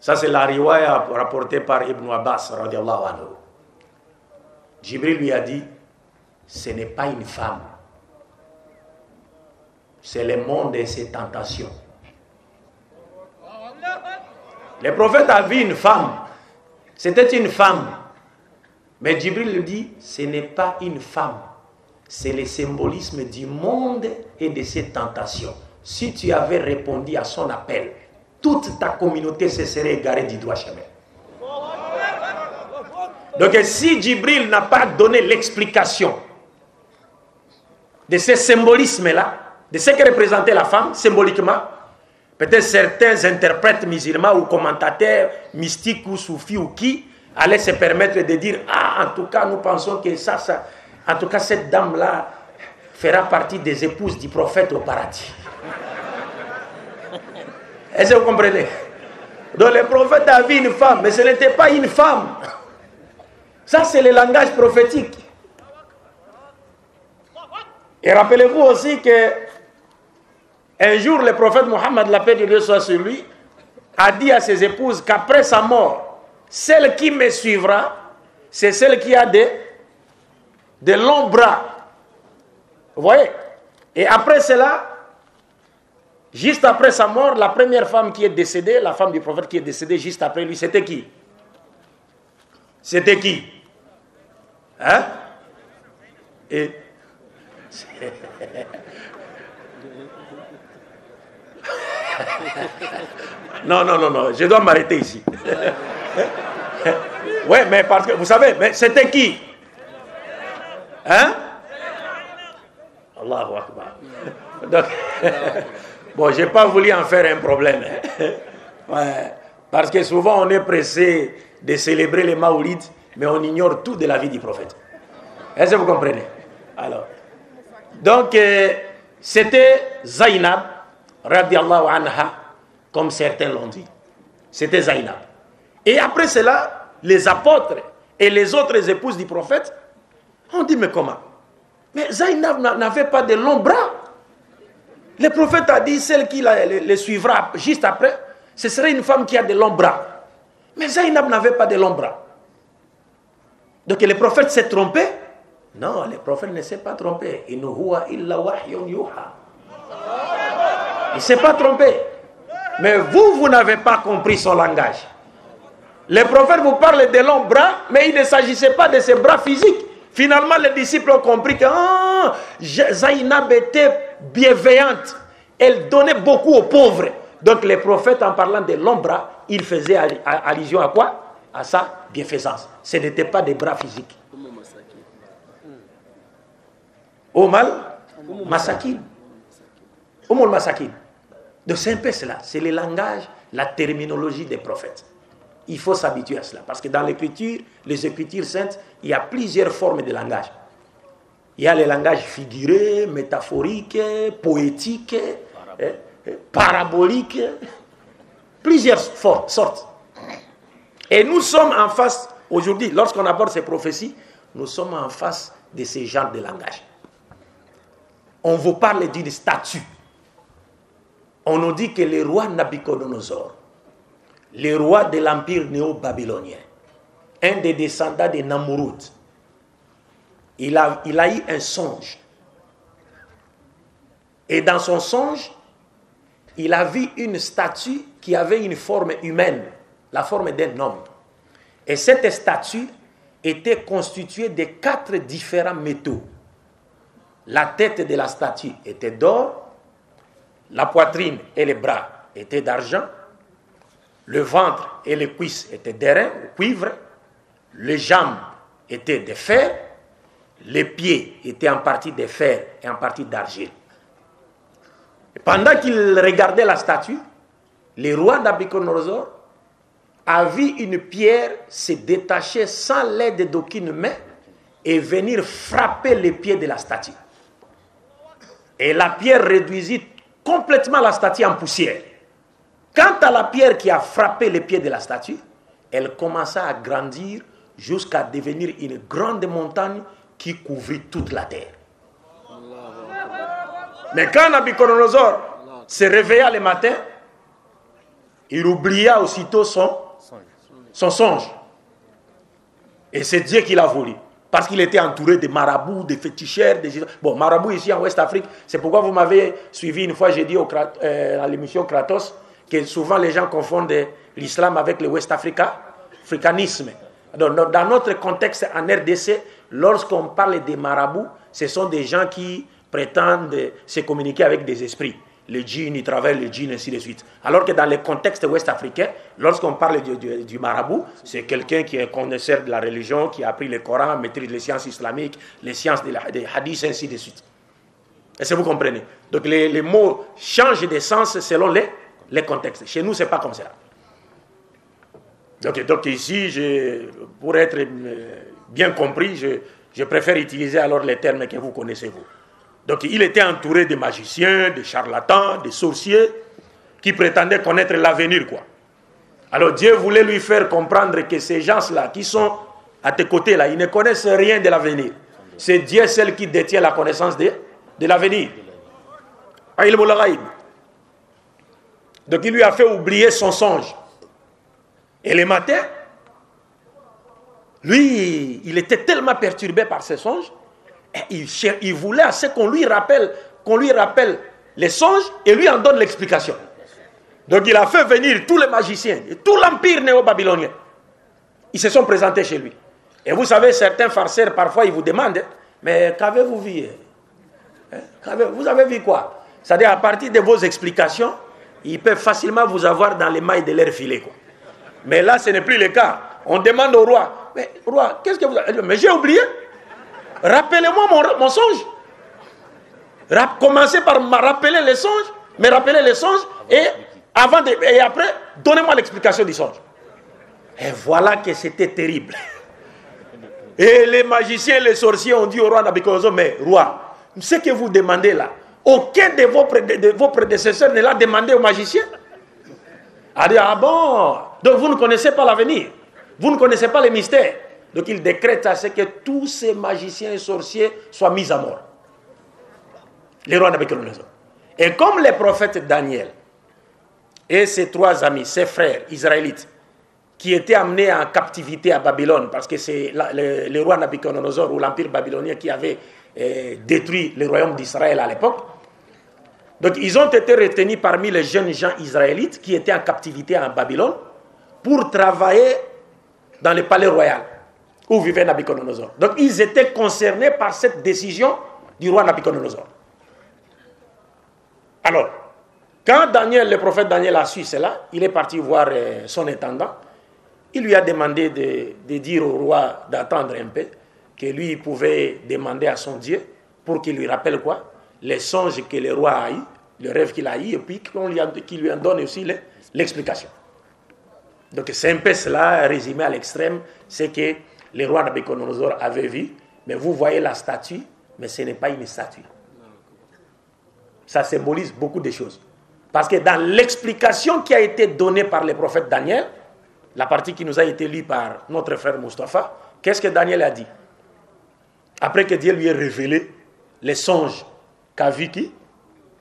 Ça, c'est la riwaya rapportée par Ibn Abbas, anhu. Jibril lui a dit ce n'est pas une femme. C'est le monde et ses tentations. Le prophète a vu une femme. C'était une femme. Mais Djibril lui dit, ce n'est pas une femme. C'est le symbolisme du monde et de ses tentations. Si tu avais répondu à son appel, toute ta communauté se serait égarée du droit chemin. Donc si Djibril n'a pas donné l'explication de ce symbolisme-là, de ce que représentait la femme symboliquement, peut-être certains interprètes musulmans ou commentateurs mystiques ou soufis ou qui allaient se permettre de dire Ah, en tout cas, nous pensons que ça, ça en tout cas, cette dame-là fera partie des épouses du prophète au paradis. Est-ce que vous comprenez? Donc le prophète a vu une femme, mais ce n'était pas une femme. Ça, c'est le langage prophétique. Et rappelez-vous aussi que un jour, le prophète Mohammed, la paix de Dieu soit sur lui, a dit à ses épouses qu'après sa mort, celle qui me suivra, c'est celle qui a des, de longs bras. Vous voyez? Et après cela, juste après sa mort, la première femme qui est décédée, la femme du prophète qui est décédée juste après lui, c'était qui? C'était qui? Hein? Et non, non, non, non, je dois m'arrêter ici. oui, mais parce que, vous savez, mais c'était qui? Hein? Allahu Akbar. Donc, bon, je n'ai pas voulu en faire un problème. Ouais, parce que souvent on est pressé de célébrer les Maoulides, mais on ignore tout de la vie du prophète. Est-ce que vous comprenez? Alors, donc, euh, c'était Zainab, radiallahu anha, comme certains l'ont dit. C'était Zainab. Et après cela, les apôtres et les autres épouses du prophète ont dit, mais comment? Mais Zainab n'avait pas de longs bras. Le prophète a dit, celle qui les suivra juste après, ce serait une femme qui a de longs bras. Mais Zainab n'avait pas de longs bras. Donc le prophète s'est trompé Non, le prophète ne s'est pas trompé. Il ne s'est pas trompé. Mais vous, vous n'avez pas compris son langage. Le prophète vous parle de longs bras, mais il ne s'agissait pas de ses bras physiques. Finalement, les disciples ont compris que ah, Zainab était bienveillante. Elle donnait beaucoup aux pauvres. Donc le prophète, en parlant de longs bras, il faisait allusion à quoi? À sa bienfaisance. Ce n'était pas des bras physiques. Omal Masakin. Omal Masakin. Donc c'est un peu cela. C'est le langage, la terminologie des prophètes. Il faut s'habituer à cela. Parce que dans l'écriture, les écritures saintes, il y a plusieurs formes de langage. Il y a le langage figuré, métaphorique, poétique, parabolique, plusieurs sortes. Et nous sommes en face, aujourd'hui, lorsqu'on aborde ces prophéties, nous sommes en face de ces genres de langage. On vous parle d'une statue. On nous dit que le roi Nabucodonosor, le roi de l'empire néo-babylonien, un des descendants de Namurud, il a, il a eu un songe. Et dans son songe, il a vu une statue qui avait une forme humaine, la forme d'un homme. Et cette statue était constituée de quatre différents métaux. La tête de la statue était d'or, la poitrine et les bras étaient d'argent, le ventre et les cuisses étaient d'airain ou cuivre, les jambes étaient de fer, les pieds étaient en partie de fer et en partie d'argile. Pendant qu'il regardait la statue, le roi Nabucodonosor a vu une pierre se détacher sans l'aide d'aucune main et venir frapper les pieds de la statue. Et la pierre réduisit complètement la statue en poussière. Quant à la pierre qui a frappé les pieds de la statue, elle commença à grandir jusqu'à devenir une grande montagne qui couvrit toute la terre. Mais quand Nabucodonosor se réveilla le matin, il oublia aussitôt son, son songe. Et c'est Dieu qui l'a voulu. Parce qu'il était entouré de marabouts, de féticheurs. De... Bon, marabouts ici en Ouest-Afrique, c'est pourquoi vous m'avez suivi une fois, j'ai dit au, euh, à l'émission Kratos que souvent les gens confondent l'islam avec le West-Africanisme. Donc, dans notre contexte en RDC, lorsqu'on parle des marabouts, ce sont des gens qui prétendent se communiquer avec des esprits les djinns, ils travaillent les djinns, ainsi de suite. Alors que dans les contextes ouest-africains, lorsqu'on parle du, marabout, c'est quelqu'un qui est connaisseur de la religion, qui a appris le Coran, maîtrise les sciences islamiques, les sciences des hadiths, ainsi de suite. Est-ce que vous comprenez? Donc les, mots changent de sens selon les, les contextes. Chez nous, ce n'est pas comme ça. Donc, donc ici, je, pour être euh, bien compris, je, je préfère utiliser alors les termes que vous connaissez vous. Donc il était entouré de magiciens, de charlatans, de sorciers qui prétendaient connaître l'avenir. quoi. Alors Dieu voulait lui faire comprendre que ces gens-là qui sont à tes côtés, là, ils ne connaissent rien de l'avenir. C'est Dieu seul qui détient la connaissance de, de l'avenir. Donc il lui a fait oublier son songe. Et le matin, lui, il était tellement perturbé par ses songes il, voulait assez qu'on lui rappelle, qu'on lui rappelle les songes et lui en donne l'explication. Donc il a fait venir tous les magiciens tout l'empire néo-babylonien. Ils se sont présentés chez lui. Et vous savez, certains farceurs, parfois, ils vous demandent, mais qu'avez-vous vu hein? Vous avez vu quoi? C'est-à-dire, à partir de vos explications, ils peuvent facilement vous avoir dans les mailles de leur filet. Quoi. Mais là, ce n'est plus le cas. On demande au roi, mais roi, qu'est-ce que vous avez Mais j'ai oublié. Rappelez-moi mon, songe. commencez par me rappeler les songes, me rappeler les songes, et, avant de, et après, donnez-moi l'explication du songe. Et voilà que c'était terrible. Et les magiciens, les sorciers ont dit au roi Nabucodonosor, mais roi, ce que vous demandez là, aucun de vos, prédécesseurs ne l'a demandé aux magiciens. A dit, ah bon, donc vous ne connaissez pas l'avenir, vous ne connaissez pas les mystères. Donc il décrète à ce que tous ces magiciens et sorciers soient mis à mort. Les rois Nabucodonosor. Et comme le prophète Daniel et ses trois amis, ses frères israélites, qui étaient amenés en captivité à Babylone, parce que c'est le, roi Nabucodonosor ou l'empire babylonien qui avait détruit le royaume d'Israël à l'époque. Donc ils ont été retenus parmi les jeunes gens israélites qui étaient en captivité à Babylone pour travailler dans le palais royal où vivait Nabucodonosor. Donc ils étaient concernés par cette décision du roi Nabucodonosor. Alors, quand Daniel, le prophète Daniel a su cela, il est parti voir euh, son intendant. Il lui a demandé de, dire au roi d'attendre un peu, que lui pouvait demander à son Dieu pour qu'il lui rappelle quoi? Les songes que le roi a eu, le rêve qu'il a eu, et puis qu'il lui en donne aussi l'explication. Donc c'est un peu cela, résumé à l'extrême, c'est que le roi Nabucodonosor avait vu, mais vous voyez la statue, mais ce n'est pas une statue. Ça symbolise beaucoup de choses. Parce que dans l'explication qui a été donnée par le prophète Daniel, la partie qui nous a été lue par notre frère Mustapha, qu'est-ce que Daniel a dit? Après que Dieu lui ait révélé les songes qu'a vu qui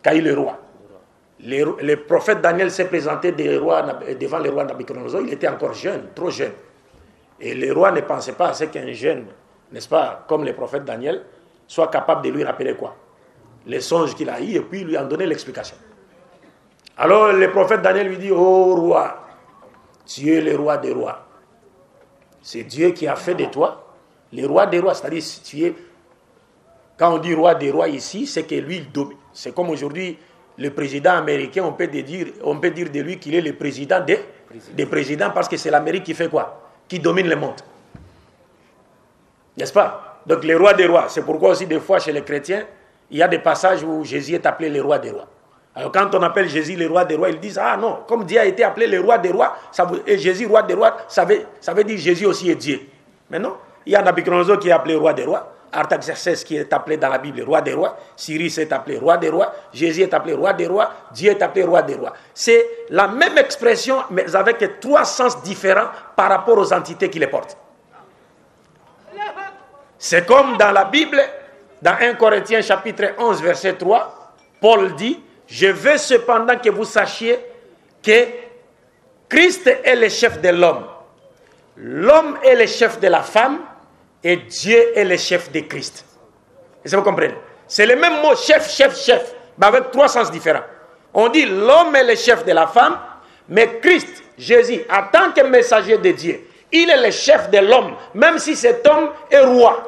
Qu'a eu le roi. Le, prophète Daniel s'est présenté devant le roi Nabucodonosor, il était encore jeune, trop jeune. Et le roi ne pensait pas à ce qu'un jeune, n'est-ce pas, comme le prophète Daniel, soit capable de lui rappeler quoi? Les songes qu'il a eu et puis lui en donner l'explication. Alors le prophète Daniel lui dit, oh roi, tu es le roi des rois. C'est Dieu qui a fait de toi le roi des rois. C'est-à-dire, tu es... Quand on dit roi des rois ici, c'est que lui, il domine. C'est comme aujourd'hui, le président américain, on peut dire, on peut dire de lui qu'il est le président des, des présidents parce que c'est l'Amérique qui fait quoi? Qui domine le monde. N'est-ce pas? Donc les rois des rois, c'est pourquoi aussi des fois chez les chrétiens, il y a des passages où Jésus est appelé le roi des rois. Alors quand on appelle Jésus le roi des rois, ils disent, ah non, comme Dieu a été appelé le roi des rois, ça et Jésus roi des rois, ça veut, ça veut dire Jésus aussi est Dieu. Mais non, il y a Nabucodonosor qui est appelé roi des rois, Artaxerxès qui est appelé dans la Bible roi des rois, Cyrus est appelé roi des rois, Jésus est appelé roi des rois, Dieu est appelé roi des rois. C'est la même expression, mais avec trois sens différents par rapport aux entités qui les portent. C'est comme dans la Bible, dans 1 Corinthiens chapitre 11, verset 3, Paul dit, je veux cependant que vous sachiez que Christ est le chef de l'homme, l'homme est le chef de la femme, et Dieu est le chef de Christ. Et ça vous comprenez? C'est le même mot chef, chef, chef, mais avec trois sens différents. On dit l'homme est le chef de la femme, mais Christ, Jésus, en tant que messager de Dieu, il est le chef de l'homme, même si cet homme est roi.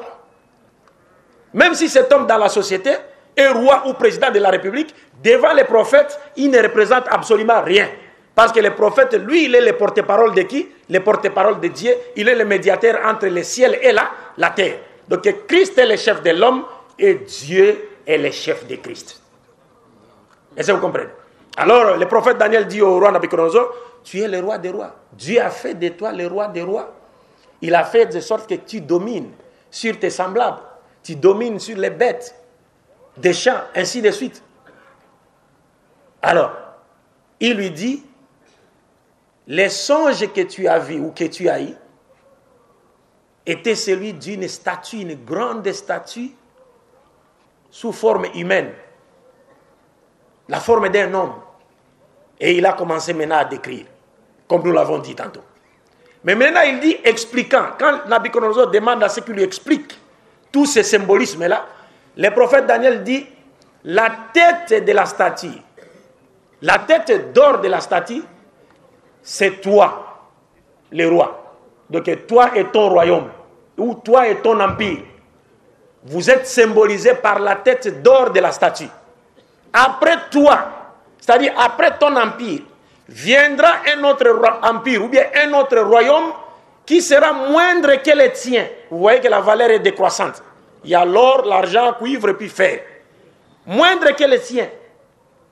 Même si cet homme dans la société est roi ou président de la République, devant les prophètes, il ne représente absolument rien. Parce que le prophète, lui, il est le porte-parole de qui? Le porte-parole de Dieu. Il est le médiateur entre le ciel et la, la terre. Donc Christ est le chef de l'homme et Dieu est le chef de Christ. Est-ce que vous comprenez? Alors, le prophète Daniel dit au roi Nabucodonosor, tu es le roi des rois. Dieu a fait de toi le roi des rois. Il a fait de sorte que tu domines sur tes semblables. Tu domines sur les bêtes des champs, ainsi de suite. Alors, il lui dit, les songes que tu as vus ou que tu as eus étaient celui d'une statue, une grande statue sous forme humaine, la forme d'un homme. Et il a commencé maintenant à décrire, comme nous l'avons dit tantôt. Mais maintenant, il dit expliquant. Quand Nabucodonosor demande à ce qu'il lui explique tous ces symbolismes-là, le prophète Daniel dit la tête de la statue, la tête d'or de la statue, c'est toi, le roi. Donc toi et ton royaume, ou toi et ton empire, vous êtes symbolisés par la tête d'or de la statue. Après toi, c'est-à-dire après ton empire, viendra un autre empire ou bien un autre royaume qui sera moindre que le tien. Vous voyez que la valeur est décroissante. Il y a l'or, l'argent, cuivre puis fer. Moindre que le tien.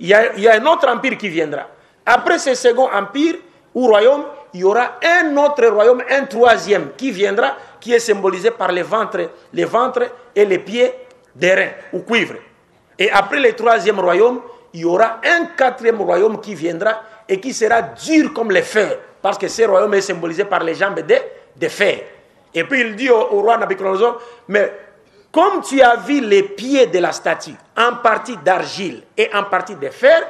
Il y a un autre empire qui viendra. Après ce second empire ou royaume, il y aura un autre royaume, un troisième qui viendra, qui est symbolisé par les ventres, les ventres et les pieds d'airain ou cuivre. Et après le troisième royaume, il y aura un quatrième royaume qui viendra et qui sera dur comme le fer, parce que ce royaume est symbolisé par les jambes de, fer. Et puis il dit au, au roi Nabucodonosor, mais comme tu as vu les pieds de la statue, en partie d'argile et en partie de fer,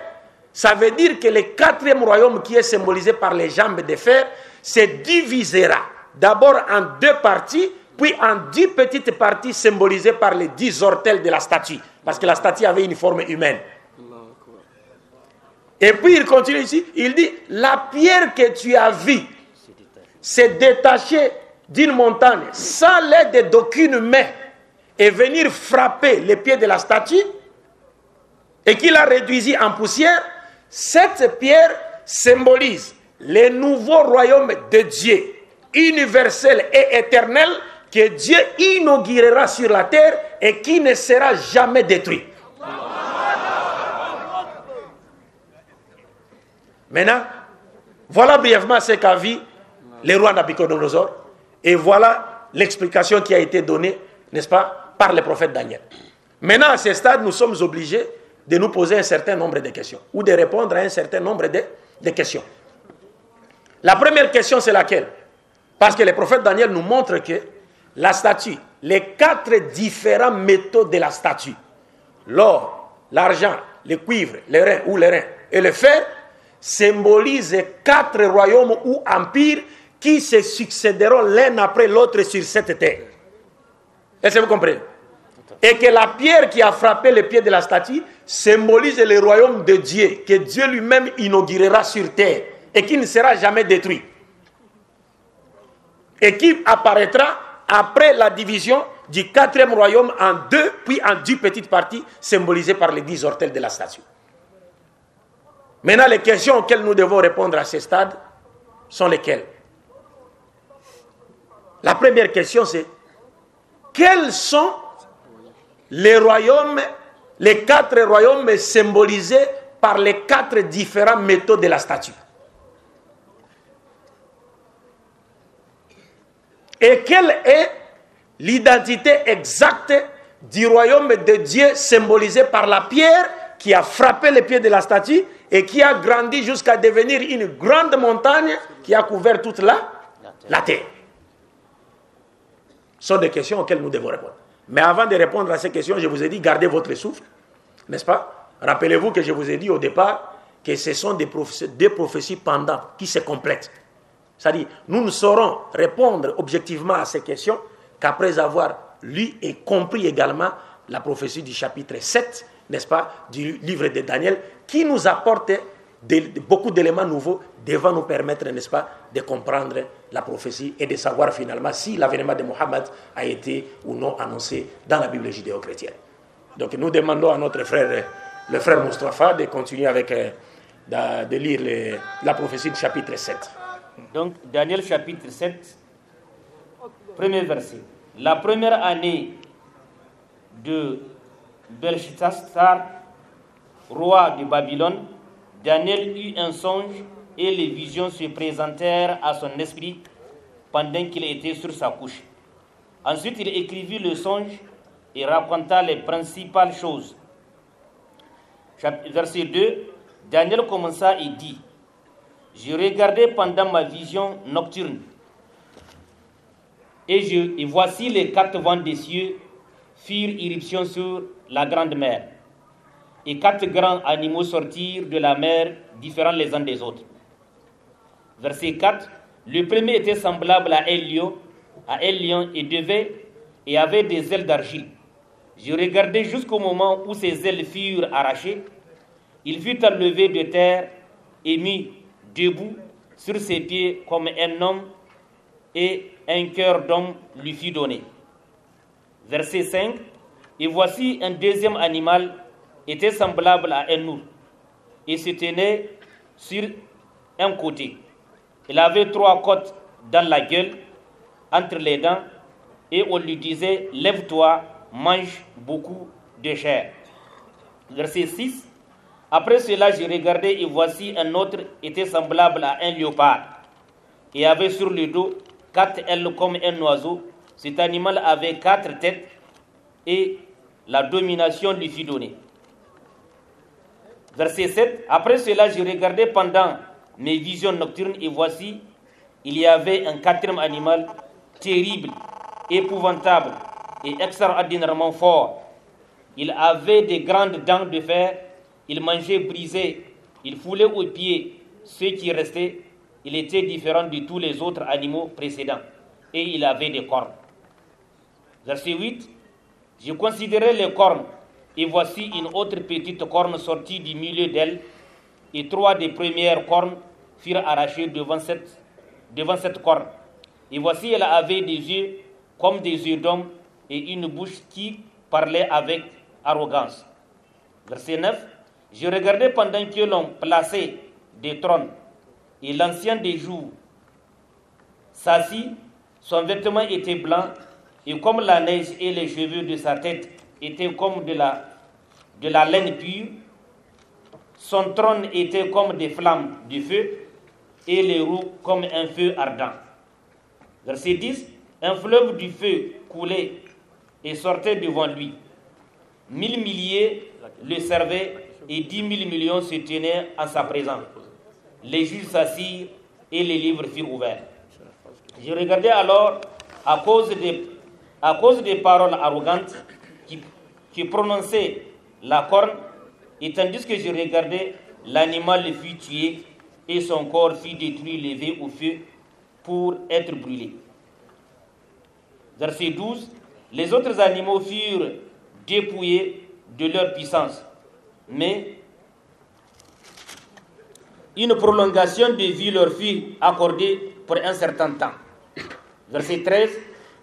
ça veut dire que le quatrième royaume qui est symbolisé par les jambes de fer se divisera d'abord en deux parties, puis en dix petites parties symbolisées par les dix ortels de la statue, parce que la statue avait une forme humaine. Et puis il continue ici, il dit, la pierre que tu as vue s'est détachée d'une montagne sans l'aide d'aucune main et venir frapper les pieds de la statue et qu'il a réduit en poussière, cette pierre symbolise le nouveau royaume de Dieu, universel et éternel, que Dieu inaugurera sur la terre et qui ne sera jamais détruit. Maintenant, voilà brièvement ce qu'a vu le roi Nabucodonosor et voilà l'explication qui a été donnée, n'est-ce pas, par le prophète Daniel. Maintenant, à ce stade, nous sommes obligés de nous poser un certain nombre de questions ou de répondre à un certain nombre de, questions. La première question, c'est laquelle? Parce que le prophète Daniel nous montre que la statue, les quatre différents métaux de la statue, l'or, l'argent, le cuivre, le rein ou le rein et le fer, symbolisent quatre royaumes ou empires qui se succéderont l'un après l'autre sur cette terre. Est-ce que vous comprenez? Et que la pierre qui a frappé le pied de la statue symbolise le royaume de Dieu, que Dieu lui-même inaugurera sur terre et qui ne sera jamais détruit. Et qui apparaîtra après la division du quatrième royaume en deux, puis en dix petites parties symbolisées par les dix ortels de la statue. Maintenant, les questions auxquelles nous devons répondre à ce stade sont lesquelles? La première question, c'est quels sont les royaumes, les quatre royaumes symbolisés par les quatre différents métaux de la statue Et quelle est l'identité exacte du royaume de Dieu symbolisé par la pierre qui a frappé les pieds de la statue et qui a grandi jusqu'à devenir une grande montagne qui a couvert toute la, la terre? Ce sont des questions auxquelles nous devons répondre. Mais avant de répondre à ces questions, je vous ai dit, gardez votre souffle, n'est-ce pas? Rappelez-vous que je vous ai dit au départ que ce sont des prophéties, pendantes qui se complètent. C'est-à-dire, nous ne saurons répondre objectivement à ces questions qu'après avoir lu et compris également la prophétie du chapitre 7, n'est-ce pas, du livre de Daniel, qui nous apporte beaucoup d'éléments nouveaux devant nous permettre, n'est-ce pas, de comprendre la prophétie et de savoir finalement si l'avènement de Mohammed a été ou non annoncé dans la Bible judéo-chrétienne. Donc nous demandons à notre frère, le frère Mustafa, de continuer avec, euh, de, lire la prophétie du chapitre 7. Donc Daniel chapitre 7, premier verset. La première année de Belshazzar, roi de Babylone, Daniel eut un songe et les visions se présentèrent à son esprit pendant qu'il était sur sa couche. Ensuite, il écrivit le songe et raconta les principales choses. Verset 2, Daniel commença et dit, Je regardais pendant ma vision nocturne, et, je, et voici les quatre vents des cieux firent irruption sur la grande mer et quatre grands animaux sortirent de la mer, différents les uns des autres. Verset 4. Le premier était semblable à un à et devait et avait des ailes d'argile. Je regardais jusqu'au moment où ses ailes furent arrachées. Il fut enlevé de terre et mis debout sur ses pieds comme un homme et un cœur d'homme lui fut donné. Verset 5. Et voici un deuxième animal était semblable à un ours et se tenait sur un côté. Il avait trois côtes dans la gueule, entre les dents, et on lui disait Lève-toi, mange beaucoup de chair. Verset 6. Après cela, j'ai regardé et voici un autre était semblable à un léopard et avait sur le dos quatre ailes comme un oiseau. Cet animal avait quatre têtes et la domination lui fut donnée. Verset 7. Après cela, je regardais pendant mes visions nocturnes et voici, il y avait un quatrième animal terrible, épouvantable et extraordinairement fort. Il avait des grandes dents de fer, il mangeait brisé, il foulait aux pieds ceux qui restaient. Il était différent de tous les autres animaux précédents et il avait des cornes. Verset 8. Je considérais les cornes et voici une autre petite corne sortie du milieu d'elle, et trois des premières cornes furent arrachées devant cette, devant cette corne. Et voici, elle avait des yeux comme des yeux d'homme et une bouche qui parlait avec arrogance. Verset 9. Je regardais pendant que l'on plaçait des trônes, et l'ancien des jours s'assit, son vêtement était blanc, et comme la neige et les cheveux de sa tête était comme de la, de la laine pure, son trône était comme des flammes du feu, et les roues comme un feu ardent. Verset 10, un fleuve du feu coulait et sortait devant lui. Mille milliers le servaient et dix mille millions se tenaient à sa présence. Les juges s'assirent et les livres furent ouverts. Je regardais alors, à cause des, à cause des paroles arrogantes qui, prononçait la corne, et tandis que je regardais, l'animal fut tué et son corps fut détruit, levé au feu pour être brûlé. Verset 12. Les autres animaux furent dépouillés de leur puissance, mais une prolongation de vie leur fut accordée pour un certain temps. Verset 13.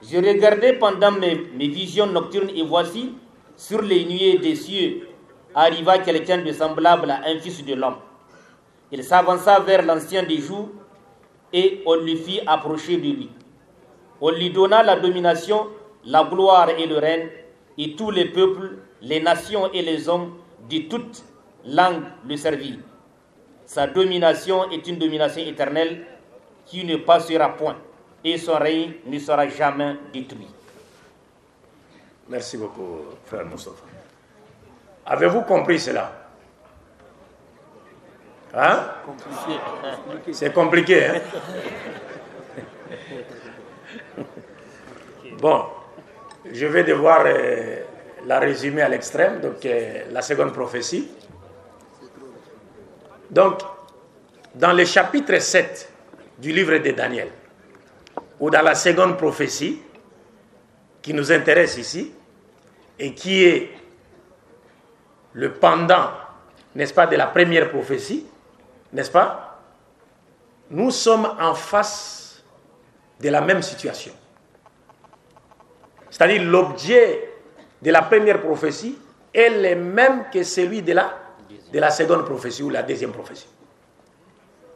Je regardais pendant mes, mes visions nocturnes et voici, sur les nuées des cieux arriva quelqu'un de semblable à un fils de l'homme. Il s'avança vers l'ancien des jours et on lui fit approcher de lui. On lui donna la domination, la gloire et le règne, et tous les peuples, les nations et les hommes de toutes langues le servirent. Sa domination est une domination éternelle qui ne passera point, et son règne ne sera jamais détruit. Merci beaucoup, frère Moustapha. Avez-vous compris cela? Hein? C'est compliqué, hein? Bon, je vais devoir euh, la résumer à l'extrême, donc euh, la seconde prophétie. Donc, dans le chapitre 7 du livre de Daniel, ou dans la seconde prophétie, qui nous intéresse ici et qui est le pendant, n'est-ce pas, de la première prophétie, n'est-ce pas? Nous sommes en face de la même situation. C'est-à-dire l'objet de la première prophétie est le même que celui de la, de la seconde prophétie ou la deuxième prophétie.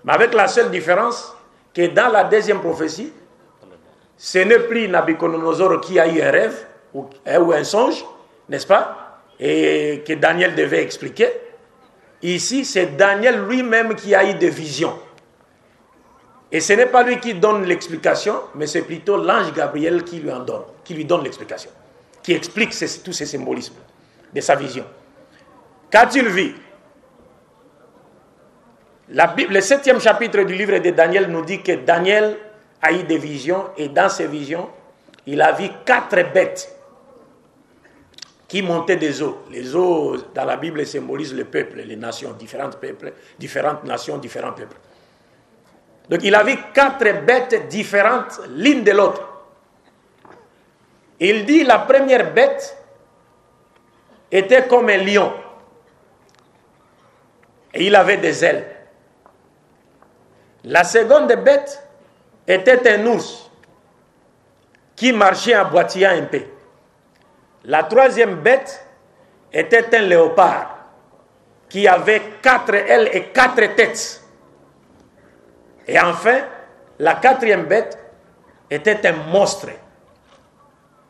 Mais avec la seule différence que dans la deuxième prophétie, ce n'est plus Nabucodonosor qui a eu un rêve ou, hein, ou un songe, n'est-ce pas? Et que Daniel devait expliquer. Ici, c'est Daniel lui-même qui a eu des visions. Et ce n'est pas lui qui donne l'explication, mais c'est plutôt l'ange Gabriel qui lui en donne, qui lui donne l'explication, qui explique tous ces symbolismes de sa vision. Qu'a-t-il vu? Le septième chapitre du livre de Daniel nous dit que Daniel a eu des visions et dans ces visions, il a vu quatre bêtes qui montaient des eaux. Les eaux, dans la Bible, symbolisent le peuple, les nations, différentes peuples, différentes nations, différents peuples. Donc il a vu quatre bêtes différentes l'une de l'autre. Il dit la première bête était comme un lion. Et il avait des ailes. La seconde bête était un ours qui marchait en boitillant un peu. La troisième bête était un léopard qui avait quatre ailes et quatre têtes. Et enfin, la quatrième bête était un monstre.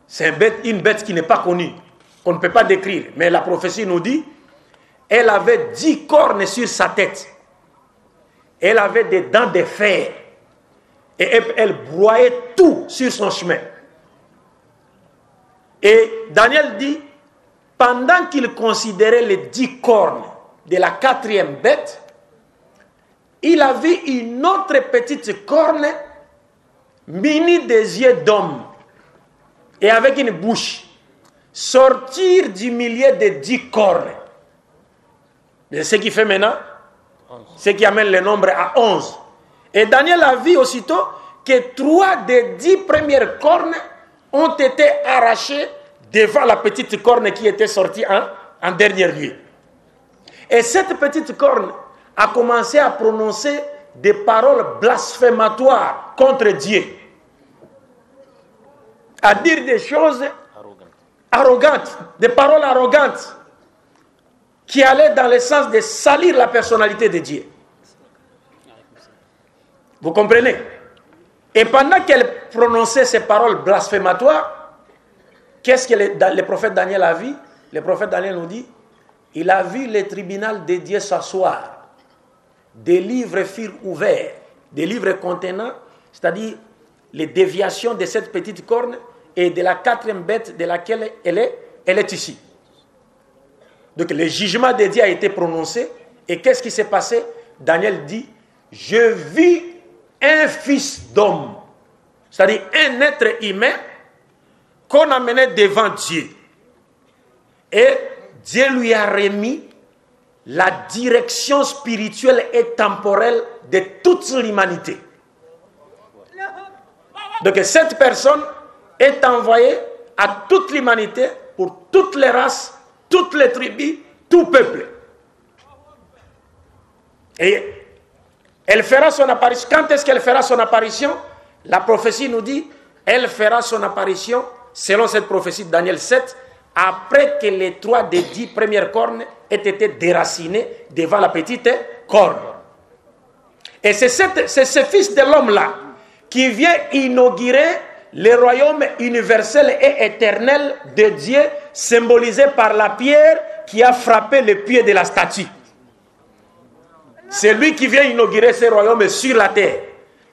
C'est une bête, qui n'est pas connue, qu'on ne peut pas décrire. Mais la prophétie nous dit, elle avait dix cornes sur sa tête. Elle avait des dents de fer. Et elle broyait tout sur son chemin. Et Daniel dit, pendant qu'il considérait les dix cornes de la quatrième bête, il a vu une autre petite corne munie des yeux d'homme et avec une bouche sortir du milieu des dix cornes. C'est ce qui fait maintenant, ce qui amène le nombre à onze. Et Daniel a vu aussitôt que trois des dix premières cornes ont été arrachées devant la petite corne qui était sortie en, en dernier lieu. Et cette petite corne a commencé à prononcer des paroles blasphématoires contre Dieu. À dire des choses arrogantes, des paroles arrogantes qui allaient dans le sens de salir la personnalité de Dieu. Vous comprenez? Et pendant qu'elle prononçait ces paroles blasphématoires, qu'est-ce que le, prophète Daniel a vu? Le prophète Daniel nous dit, il a vu le tribunal de Dieu s'asseoir des livres furent ouverts, des livres contenant, c'est-à-dire les déviations de cette petite corne et de la quatrième bête de laquelle elle est, elle est ici. Donc le jugement de Dieu a été prononcé. Et qu'est-ce qui s'est passé? Daniel dit, je vis un fils d'homme, c'est-à-dire un être humain qu'on amenait devant Dieu. Et Dieu lui a remis la direction spirituelle et temporelle de toute l'humanité. Donc cette personne est envoyée à toute l'humanité pour toutes les races, toutes les tribus, tout peuple. Et elle fera son apparition. Quand est-ce qu'elle fera son apparition? La prophétie nous dit, elle fera son apparition, selon cette prophétie de Daniel 7, après que les trois des dix premières cornes aient été déracinées devant la petite corne. Et c'est ce fils de l'homme-là qui vient inaugurer le royaume universel et éternel de Dieu, symbolisé par la pierre qui a frappé le pied de la statue. C'est lui qui vient inaugurer ce royaume sur la terre,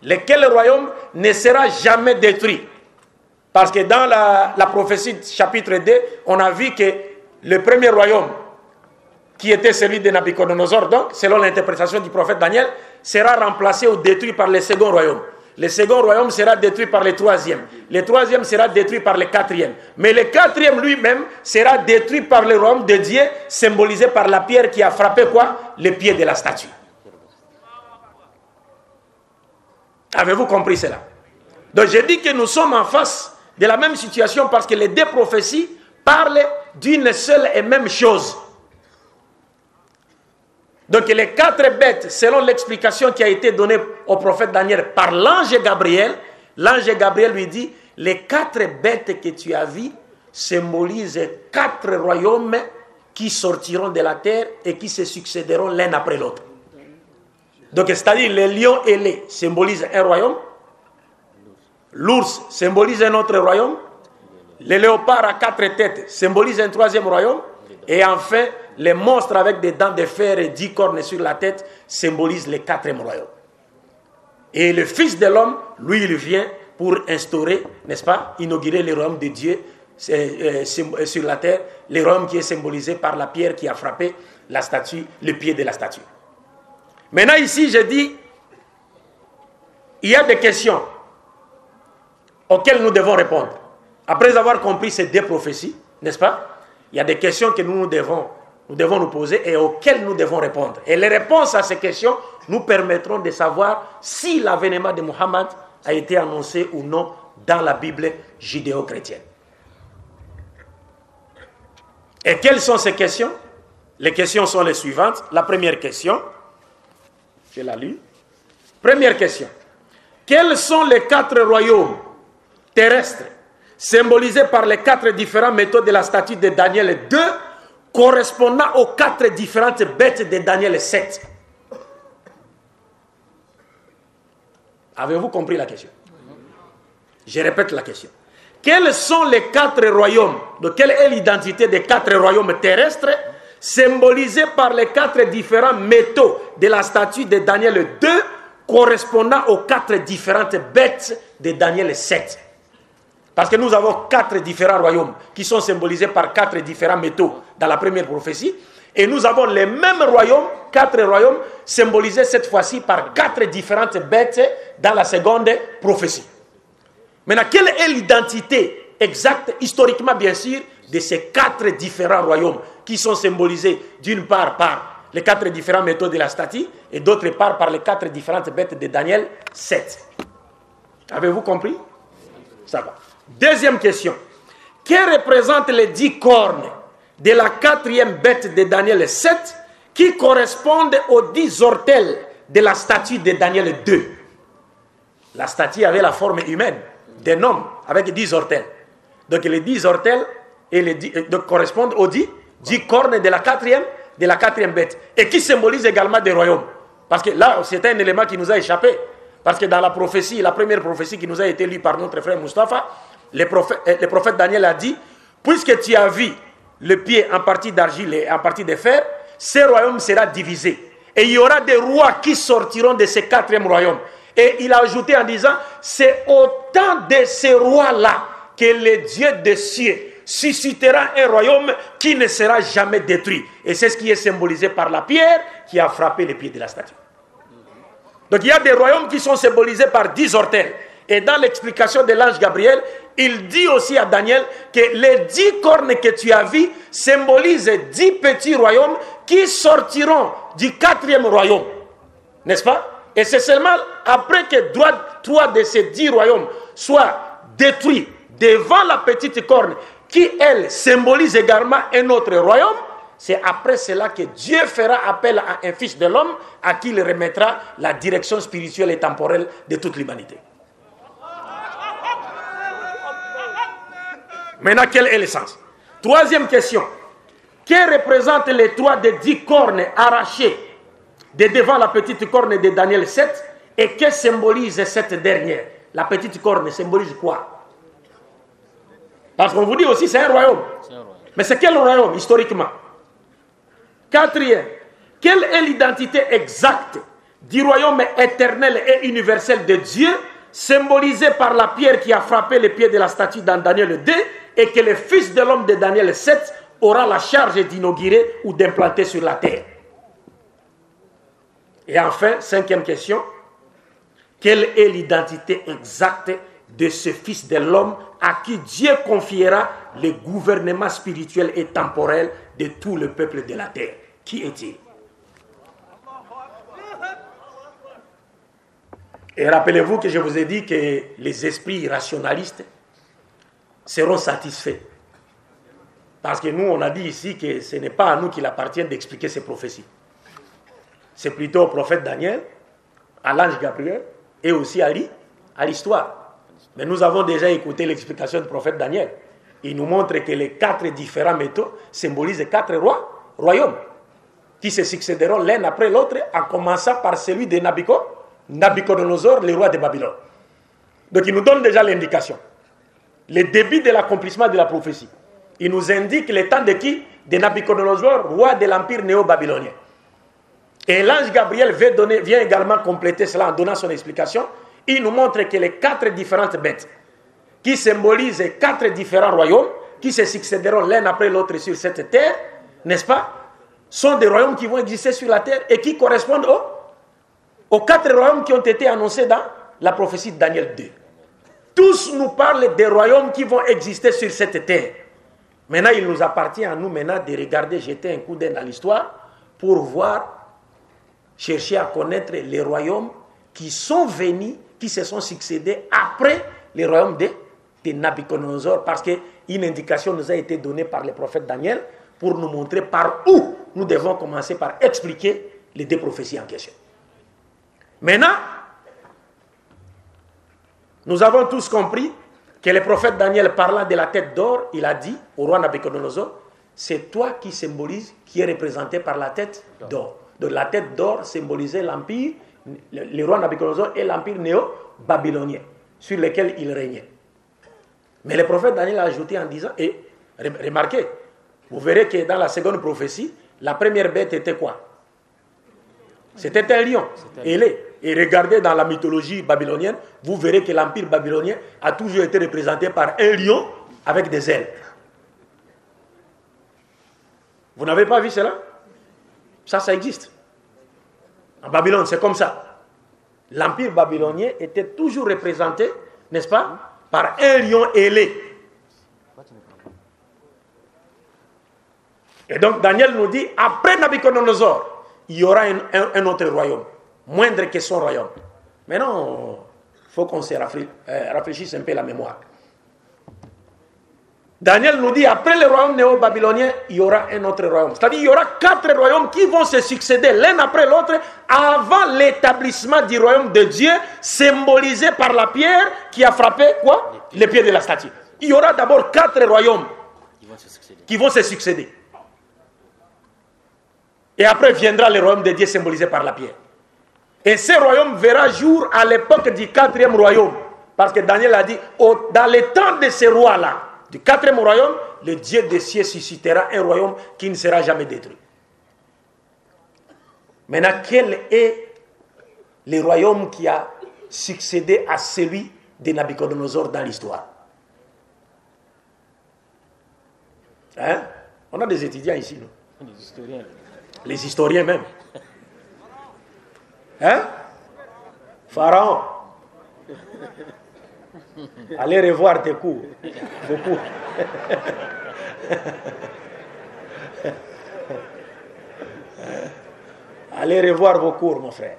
lequel royaume ne sera jamais détruit. Parce que dans la, prophétie chapitre 2, on a vu que le premier royaume, qui était celui de Nabucodonosor, donc, selon l'interprétation du prophète Daniel, sera remplacé ou détruit par le second royaume. Le second royaume sera détruit par le troisième. Le troisième sera détruit par le quatrième. Mais le quatrième lui-même sera détruit par le royaume de Dieu, symbolisé par la pierre qui a frappé quoi? Le pied de la statue. Avez-vous compris cela? Donc je dis que nous sommes en face de la même situation parce que les deux prophéties parlent d'une seule et même chose. Donc les quatre bêtes, selon l'explication qui a été donnée au prophète Daniel par l'ange Gabriel, l'ange Gabriel lui dit, les quatre bêtes que tu as vues symbolisent quatre royaumes qui sortiront de la terre et qui se succéderont l'un après l'autre. Donc c'est-à-dire les lions ailés symbolisent un royaume, l'ours symbolise un autre royaume, les léopards à quatre têtes symbolisent un troisième royaume, et enfin les monstres avec des dents de fer et dix cornes sur la tête symbolisent le quatrième royaume. Et le Fils de l'homme, lui, il vient pour instaurer, n'est-ce pas, inaugurer le royaume de Dieu euh, euh, sur la terre, le royaume qui est symbolisé par la pierre qui a frappé la statue, le pied de la statue. Maintenant ici, je dis, il y a des questions auxquelles nous devons répondre. Après avoir compris ces deux prophéties, n'est-ce pas Il y a des questions que nous, nous devons nous devons nous poser et auxquelles nous devons répondre. Et les réponses à ces questions nous permettront de savoir si l'avènement de Muhammad a été annoncé ou non dans la Bible judéo-chrétienne. Et quelles sont ces questions? Les questions sont les suivantes. La première question, la lis. Première question. Quels sont les quatre royaumes terrestres symbolisés par les quatre différentes méthodes de la statue de Daniel 2 correspondant aux quatre différentes bêtes de Daniel 7. Avez-vous compris la question? Je répète la question. Quels sont les quatre royaumes? De quelle est l'identité des quatre royaumes terrestres? Symbolisés par les quatre différents métaux de la statue de Daniel 2 correspondant aux quatre différentes bêtes de Daniel 7 parce que nous avons quatre différents royaumes qui sont symbolisés par quatre différents métaux dans la première prophétie. Et nous avons les mêmes royaumes, quatre royaumes, symbolisés cette fois-ci par quatre différentes bêtes dans la seconde prophétie. Maintenant, quelle est l'identité exacte, historiquement bien sûr, de ces quatre différents royaumes qui sont symbolisés d'une part par les quatre différents métaux de la statue et d'autre part par les quatre différentes bêtes de Daniel 7 Avez-vous compris? Ça va. Deuxième question. Que représentent les dix cornes de la quatrième bête de Daniel 7 qui correspondent aux dix ortels de la statue de Daniel 2 La statue avait la forme humaine d'un homme avec dix ortels. Donc les dix ortels et les euh, correspondent aux dix, dix cornes de la quatrième de la quatrième bête et qui symbolisent également des royaumes. Parce que là, c'est un élément qui nous a échappé. Parce que dans la prophétie, la première prophétie qui nous a été lue par notre frère Mustapha, le prophète, le prophète Daniel a dit, puisque tu as vu le pied en partie d'argile et en partie de fer, ce royaume sera divisé. Et il y aura des rois qui sortiront de ce quatrième royaume. Et il a ajouté en disant, c'est autant de ces rois-là que le Dieu des cieux suscitera un royaume qui ne sera jamais détruit. Et c'est ce qui est symbolisé par la pierre qui a frappé les pieds de la statue. Donc il y a des royaumes qui sont symbolisés par dix orteils. Et dans l'explication de l'ange Gabriel, il dit aussi à Daniel que les dix cornes que tu as vues symbolisent dix petits royaumes qui sortiront du quatrième royaume. N'est-ce pas? Et c'est seulement après que trois de ces dix royaumes soient détruits devant la petite corne, qui elle symbolise également un autre royaume, c'est après cela que Dieu fera appel à un fils de l'homme à qui il remettra la direction spirituelle et temporelle de toute l'humanité. Maintenant, quel est le sens? Troisième question. Que représentent les trois des dix cornes arrachées de devant la petite corne de Daniel 7 et que symbolise cette dernière? La petite corne symbolise quoi? Parce qu'on vous dit aussi c'est un royaume. Mais c'est quel royaume historiquement? Quatrième, quelle est l'identité exacte du royaume éternel et universel de Dieu symbolisé par la pierre qui a frappé les pieds de la statue dans Daniel 2 et que le Fils de l'homme de Daniel 7 aura la charge d'inaugurer ou d'implanter sur la terre? Et enfin, cinquième question, quelle est l'identité exacte de ce Fils de l'homme à qui Dieu confiera le gouvernement spirituel et temporel de tout le peuple de la terre Qui est-il? Et rappelez-vous que je vous ai dit que les esprits rationalistes seront satisfaits. Parce que nous, on a dit ici que ce n'est pas à nous qu'il appartient d'expliquer ces prophéties. C'est plutôt au prophète Daniel, à l'ange Gabriel et aussi à l'histoire. Mais nous avons déjà écouté l'explication du prophète Daniel. Il nous montre que les quatre différents métaux symbolisent quatre rois, royaumes qui se succéderont l'un après l'autre, en commençant par celui de Nabucodonosor, le roi de Babylone. Donc il nous donne déjà l'indication. Le début de l'accomplissement de la prophétie. Il nous indique le temps de qui? De Nabucodonosor, roi de l'empire néo-babylonien. Et l'ange Gabriel vient également compléter cela en donnant son explication. Il nous montre que les quatre différentes bêtes qui symbolisent quatre différents royaumes qui se succéderont l'un après l'autre sur cette terre, n'est-ce pas sont des royaumes qui vont exister sur la terre et qui correspondent aux, aux quatre royaumes qui ont été annoncés dans la prophétie de Daniel 2. Tous nous parlent des royaumes qui vont exister sur cette terre. Maintenant, il nous appartient à nous maintenant de regarder, jeter un coup d'œil dans l'histoire pour voir, chercher à connaître les royaumes qui sont venus, qui se sont succédés après les royaumes de, de Nabucodonosor, parce qu'une indication nous a été donnée par le prophète Daniel pour nous montrer par où nous devons commencer par expliquer les deux prophéties en question. Maintenant, nous avons tous compris que le prophète Daniel parlant de la tête d'or, il a dit au roi Nabucodonosor, c'est toi qui symbolise, qui est représenté par la tête d'or. Donc la tête d'or symbolisait l'empire, le, roi Nabucodonosor et l'empire néo-babylonien sur lequel il régnait. Mais le prophète Daniel a ajouté en disant, et remarquez, vous verrez que dans la seconde prophétie, la première bête était quoi? C'était un lion, ailé. Et regardez dans la mythologie babylonienne, vous verrez que l'empire babylonien a toujours été représenté par un lion avec des ailes. Vous n'avez pas vu cela? Ça, ça existe. En Babylone, c'est comme ça. L'empire babylonien était toujours représenté, n'est-ce pas, par un lion ailé. Et donc Daniel nous dit, après Nabucodonosor, il y aura un, autre royaume, moindre que son royaume. Maintenant, il faut qu'on se euh, rafraîchisse un peu la mémoire. Daniel nous dit, après le royaume néo-babylonien, il y aura un autre royaume. C'est-à-dire, il y aura quatre royaumes qui vont se succéder l'un après l'autre avant l'établissement du royaume de Dieu, symbolisé par la pierre qui a frappé quoi? Les pieds de la statue. Il y aura d'abord quatre royaumes qui vont se succéder. Et après viendra le royaume de Dieu symbolisé par la pierre. Et ce royaume verra jour à l'époque du quatrième royaume. Parce que Daniel a dit, dans les temps de ce roi-là, du quatrième royaume, le Dieu des cieux suscitera un royaume qui ne sera jamais détruit. Maintenant, quel est le royaume qui a succédé à celui de Nabucodonosor dans l'histoire? Hein? On a des étudiants ici, nous. Des historiens les historiens même. Hein? Pharaon. Allez revoir tes cours. Cours. Allez revoir vos cours, mon frère.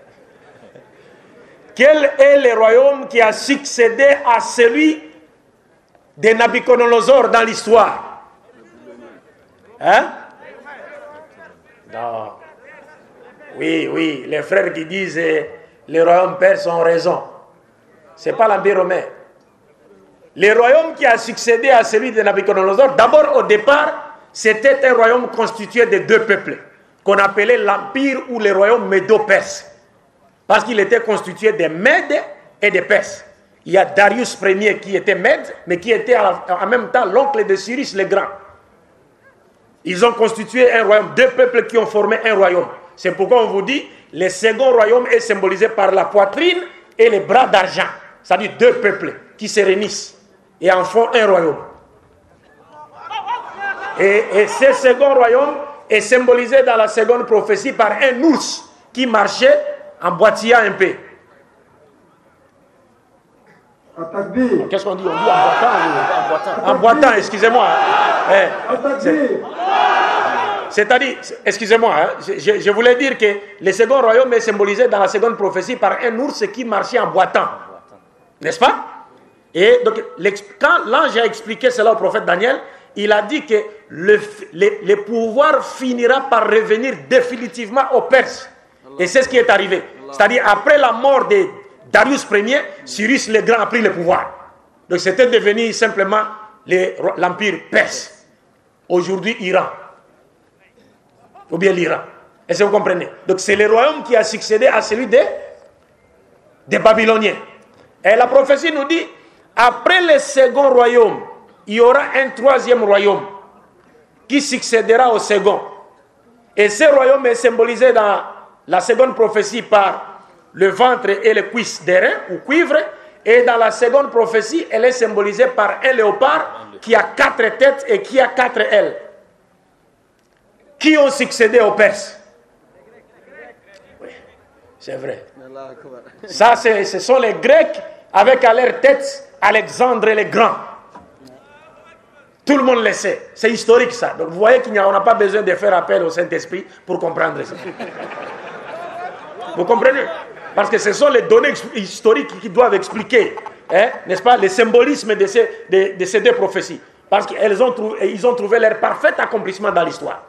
Quel est le royaume qui a succédé à celui de Nabucodonosor dans l'histoire? Hein? Non. Oui, oui, les frères qui disent eh, les royaumes perses ont raison. Ce n'est pas l'Empire romain. Le royaume qui a succédé à celui de Nabucodonosor, d'abord au départ, c'était un royaume constitué de deux peuples, qu'on appelait l'Empire ou le royaume médo-perse. Parce qu'il était constitué de Mèdes et de Perses. Il y a Darius Ier qui était Mède, mais qui était en même temps l'oncle de Cyrus le Grand. Ils ont constitué un royaume, deux peuples qui ont formé un royaume. C'est pourquoi on vous dit, le second royaume est symbolisé par la poitrine et les bras d'argent. C'est-à-dire deux peuples qui se réunissent et en font un royaume. Et, et ce second royaume est symbolisé dans la seconde prophétie par un ours qui marchait en boitillant un peu. Qu'est-ce qu'on dit? On dit en boitant. En boitant, excusez-moi. Eh, c'est-à-dire, excusez-moi, hein, je, voulais dire que le second royaume est symbolisé dans la seconde prophétie par un ours qui marchait en boitant. N'est-ce pas? Et donc, quand l'ange a expliqué cela au prophète Daniel, il a dit que le, le, pouvoir finira par revenir définitivement aux Perses. Et c'est ce qui est arrivé. C'est-à-dire, après la mort de Darius Ier, Cyrus le Grand a pris le pouvoir. Donc, c'était devenu simplement l'empire perse. Aujourd'hui, Iran. Ou bien l'Iran. Est-ce que vous comprenez? Donc, c'est le royaume qui a succédé à celui des, des Babyloniens. Et la prophétie nous dit, après le second royaume, il y aura un troisième royaume qui succédera au second. Et ce royaume est symbolisé dans la seconde prophétie par le ventre et les cuisses d'airain ou cuivre. Et dans la seconde prophétie, elle est symbolisée par un léopard qui a quatre têtes et qui a quatre ailes. Qui ont succédé aux Perses Oui, c'est vrai. Ça, ce sont les Grecs avec à leur tête Alexandre le Grand. Tout le monde le sait. C'est historique ça. Donc vous voyez qu'on n'a pas besoin de faire appel au Saint-Esprit pour comprendre ça. Vous comprenez? Parce que ce sont les données historiques qui doivent expliquer, hein, n'est-ce pas, le symbolisme de ces, de, ces deux prophéties. Parce qu'ils ont, trouvé, ils ont trouvé leur parfait accomplissement dans l'histoire.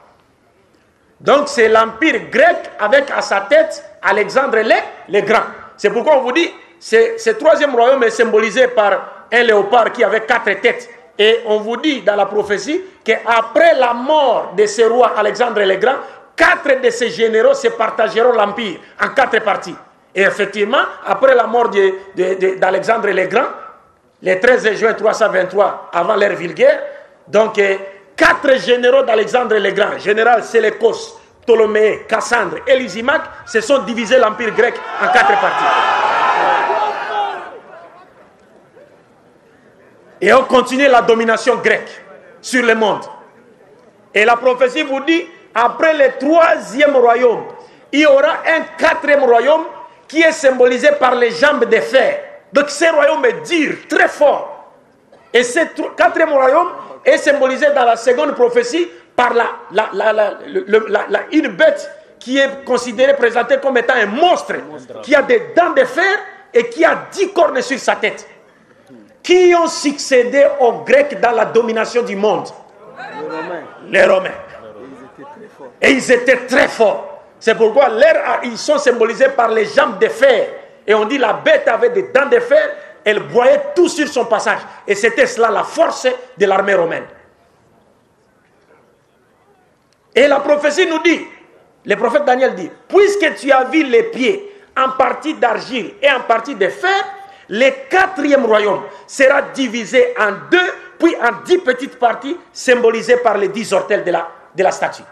Donc c'est l'empire grec avec à sa tête Alexandre le, le Grand. C'est pourquoi on vous dit, ce troisième royaume est symbolisé par un léopard qui avait quatre têtes. Et on vous dit dans la prophétie qu'après la mort de ce roi Alexandre le Grand, quatre de ses généraux se partageront l'empire en quatre parties. Et effectivement, après la mort d'Alexandre le Grand, le 13 juin 323, avant l'ère vulgaire, donc euh, quatre généraux d'Alexandre le Grand, général Séleucos, Ptolémée, Cassandre et se sont divisés l'empire grec en quatre parties. Et ont continué la domination grecque sur le monde. Et la prophétie vous dit, après le troisième royaume, il y aura un quatrième royaume qui est symbolisé par les jambes de fer. Donc ce royaume est dur, très fort. Et ce quatrième royaume est symbolisé dans la seconde prophétie par la, une bête qui est considérée, présentée comme étant un monstre, qui a des dents de fer et qui a dix cornes sur sa tête. Qui ont succédé aux Grecs dans la domination du monde? Les Romains. Les Romains. Et ils étaient très forts. C'est pourquoi ils sont symbolisés par les jambes de fer. Et on dit la bête avait des dents de fer, elle broyait tout sur son passage. Et c'était cela la force de l'armée romaine. Et la prophétie nous dit, le prophète Daniel dit, puisque tu as vu les pieds en partie d'argile et en partie de fer, le quatrième royaume sera divisé en deux, puis en dix petites parties symbolisées par les dix ortels de la, statue.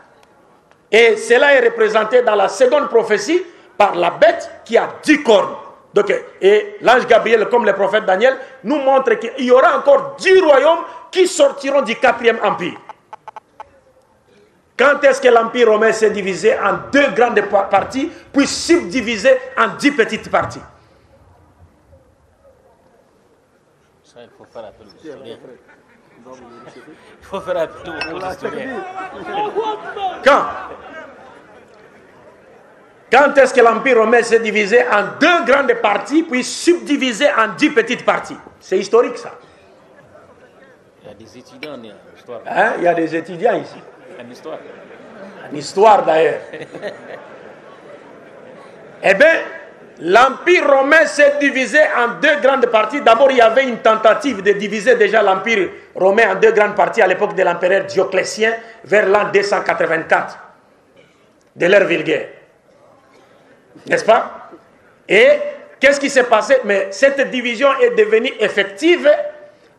Et cela est représenté dans la seconde prophétie par la bête qui a dix cornes. Donc, et l'ange Gabriel, comme le prophète Daniel, nous montre qu'il y aura encore dix royaumes qui sortiront du quatrième empire. Quand est-ce que l'empire romain s'est divisé en deux grandes parties, puis subdivisé en dix petites parties? Il faut faire appel aux historiens. Il faut faire appel aux historiens. Quand? Quand est-ce que l'Empire romain s'est divisé en deux grandes parties, puis subdivisé en dix petites parties? C'est historique ça. Il y a des étudiants en histoire. Hein? Il y a des étudiants ici. En histoire. En histoire d'ailleurs. eh bien, L'Empire romain s'est divisé en deux grandes parties. D'abord, il y avait une tentative de diviser déjà l'Empire romain en deux grandes parties à l'époque de l'empereur Dioclétien, vers l'an 284 de l'ère vulgaire. N'est-ce pas? Et qu'est-ce qui s'est passé? Mais cette division est devenue effective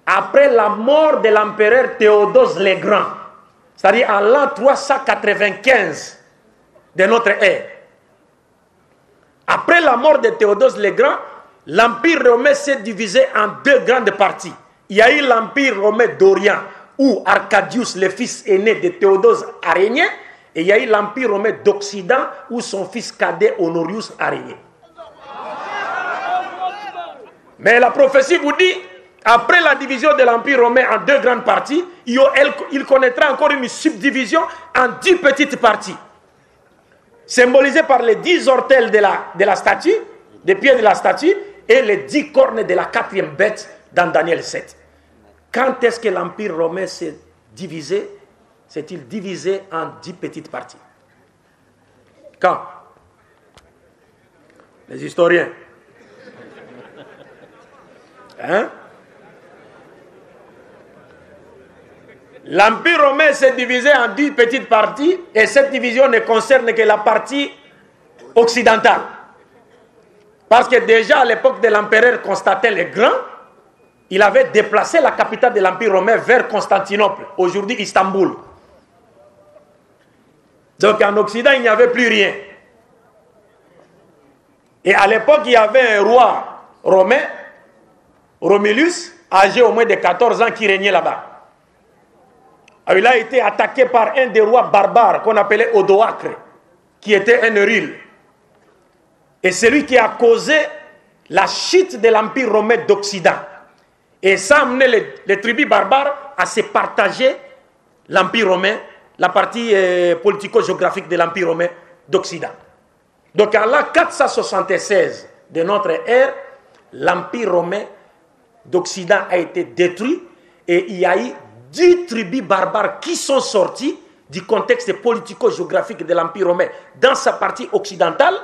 après la mort de l'empereur Théodose le Grand, c'est-à-dire en l'an 395 de notre ère. Après la mort de Théodose le Grand, l'Empire romain s'est divisé en deux grandes parties. Il y a eu l'Empire romain d'Orient, où Arcadius, le fils aîné de Théodose, a régné. Et il y a eu l'Empire romain d'Occident, où son fils cadet Honorius a régné. Mais la prophétie vous dit, après la division de l'Empire romain en deux grandes parties, il connaîtra encore une subdivision en dix petites parties symbolisé par les dix ortels de la, de la statue, des pieds de la statue, et les dix cornes de la quatrième bête dans Daniel 7. Quand est-ce que l'Empire romain s'est divisé? S'est-il divisé en dix petites parties? Quand? Les historiens. Hein? L'Empire romain s'est divisé en dix petites parties et cette division ne concerne que la partie occidentale. Parce que déjà à l'époque de l'empereur Constantin le Grand, il avait déplacé la capitale de l'Empire romain vers Constantinople, aujourd'hui Istanbul. Donc en Occident, il n'y avait plus rien. Et à l'époque, il y avait un roi romain, Romulus, âgé au moins de 14 ans, qui régnait là-bas. Il a été attaqué par un des rois barbares qu'on appelait Odoacre, qui était un Euryle. Et c'est lui qui a causé la chute de l'Empire romain d'Occident. Et ça a amené les, tribus barbares à se partager l'Empire romain, la partie euh, politico-géographique de l'Empire romain d'Occident. Donc en l'an 476 de notre ère, l'Empire romain d'Occident a été détruit et il y a eu dix tribus barbares qui sont sorties du contexte politico-géographique de l'Empire romain dans sa partie occidentale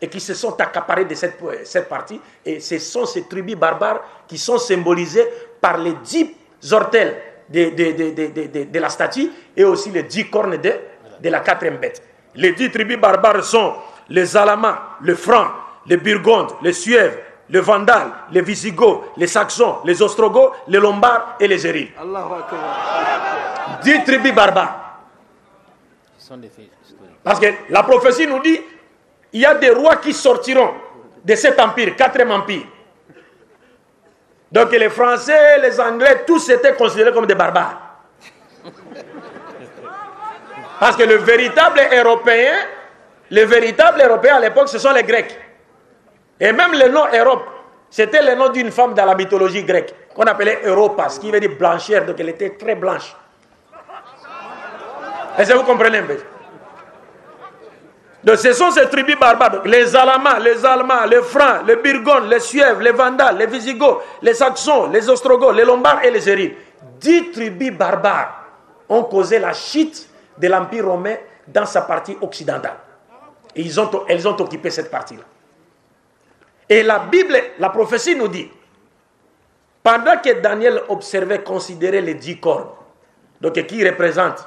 et qui se sont accaparés de cette, cette partie. Et ce sont ces tribus barbares qui sont symbolisées par les dix ortels de, de, de, la statue et aussi les dix cornes de, de la quatrième bête. Les dix tribus barbares sont les Alamans, les Francs, les Burgondes, les Suèves, les Vandales, les Visigoths, les Saxons, les Ostrogoths, les Lombards et les Ériles. Dix tribus barbares. Parce que la prophétie nous dit il y a des rois qui sortiront de cet empire, quatrième empire. Donc les Français, les Anglais, tous étaient considérés comme des barbares. Parce que le véritable Européen, les véritables Européens à l'époque, ce sont les Grecs. Et même le nom Europe, c'était le nom d'une femme dans la mythologie grecque, qu'on appelait Europa, ce qui veut dire blanchère, donc elle était très blanche. Est-ce que vous comprenez un peu donc ce sont ces tribus barbares, les Alamans, les Allemands, les Francs, les Burgondes, les Suèves, les Vandales, les Visigoths, les Saxons, les Ostrogoths, les Lombards et les Ériles. Dix tribus barbares ont causé la chute de l'Empire romain dans sa partie occidentale. Et ils ont, elles ont occupé cette partie-là. Et la Bible, la prophétie nous dit, pendant que Daniel observait, considérait les dix corps, donc qui représentent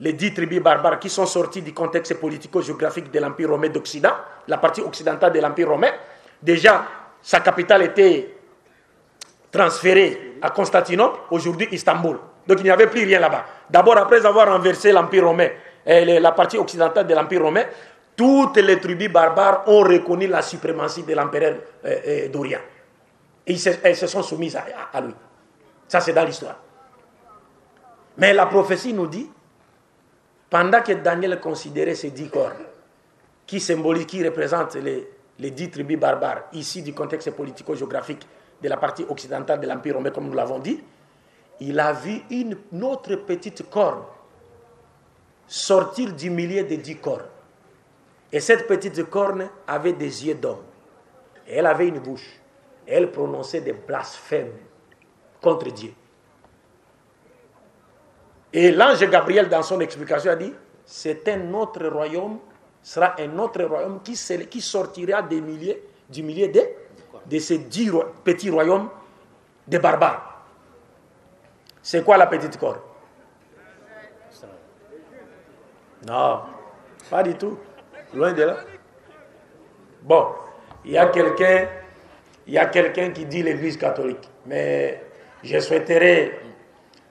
les dix tribus barbares qui sont sorties du contexte politico-géographique de l'Empire romain d'Occident, la partie occidentale de l'Empire romain. Déjà, sa capitale était transférée à Constantinople, aujourd'hui Istanbul. Donc il n'y avait plus rien là-bas. D'abord, après avoir renversé l'Empire romain, la partie occidentale de l'Empire romain, toutes les tribus barbares ont reconnu la suprématie de l'empereur euh, euh, elles se sont soumises à lui. Ça, c'est dans l'histoire. Mais la prophétie nous dit pendant que Daniel considérait ces dix corps, qui symbolisent, qui représentent les, les dix tribus barbares, ici du contexte politico-géographique de la partie occidentale de l'Empire romain, comme nous l'avons dit, il a vu une autre petite corne sortir du milieu des dix cornes. Et cette petite corne avait des yeux d'homme. Elle avait une bouche. Elle prononçait des blasphèmes contre Dieu. Et l'ange Gabriel, dans son explication, a dit c'est un autre royaume, sera un autre royaume qui, sortira des milliers, du milieu de, de ces dix petits royaumes des barbares. C'est quoi la petite corne? Non, pas du tout. Loin de là. Bon, il y a quelqu'un, il y a quelqu'un qui dit l'Église catholique, mais je souhaiterais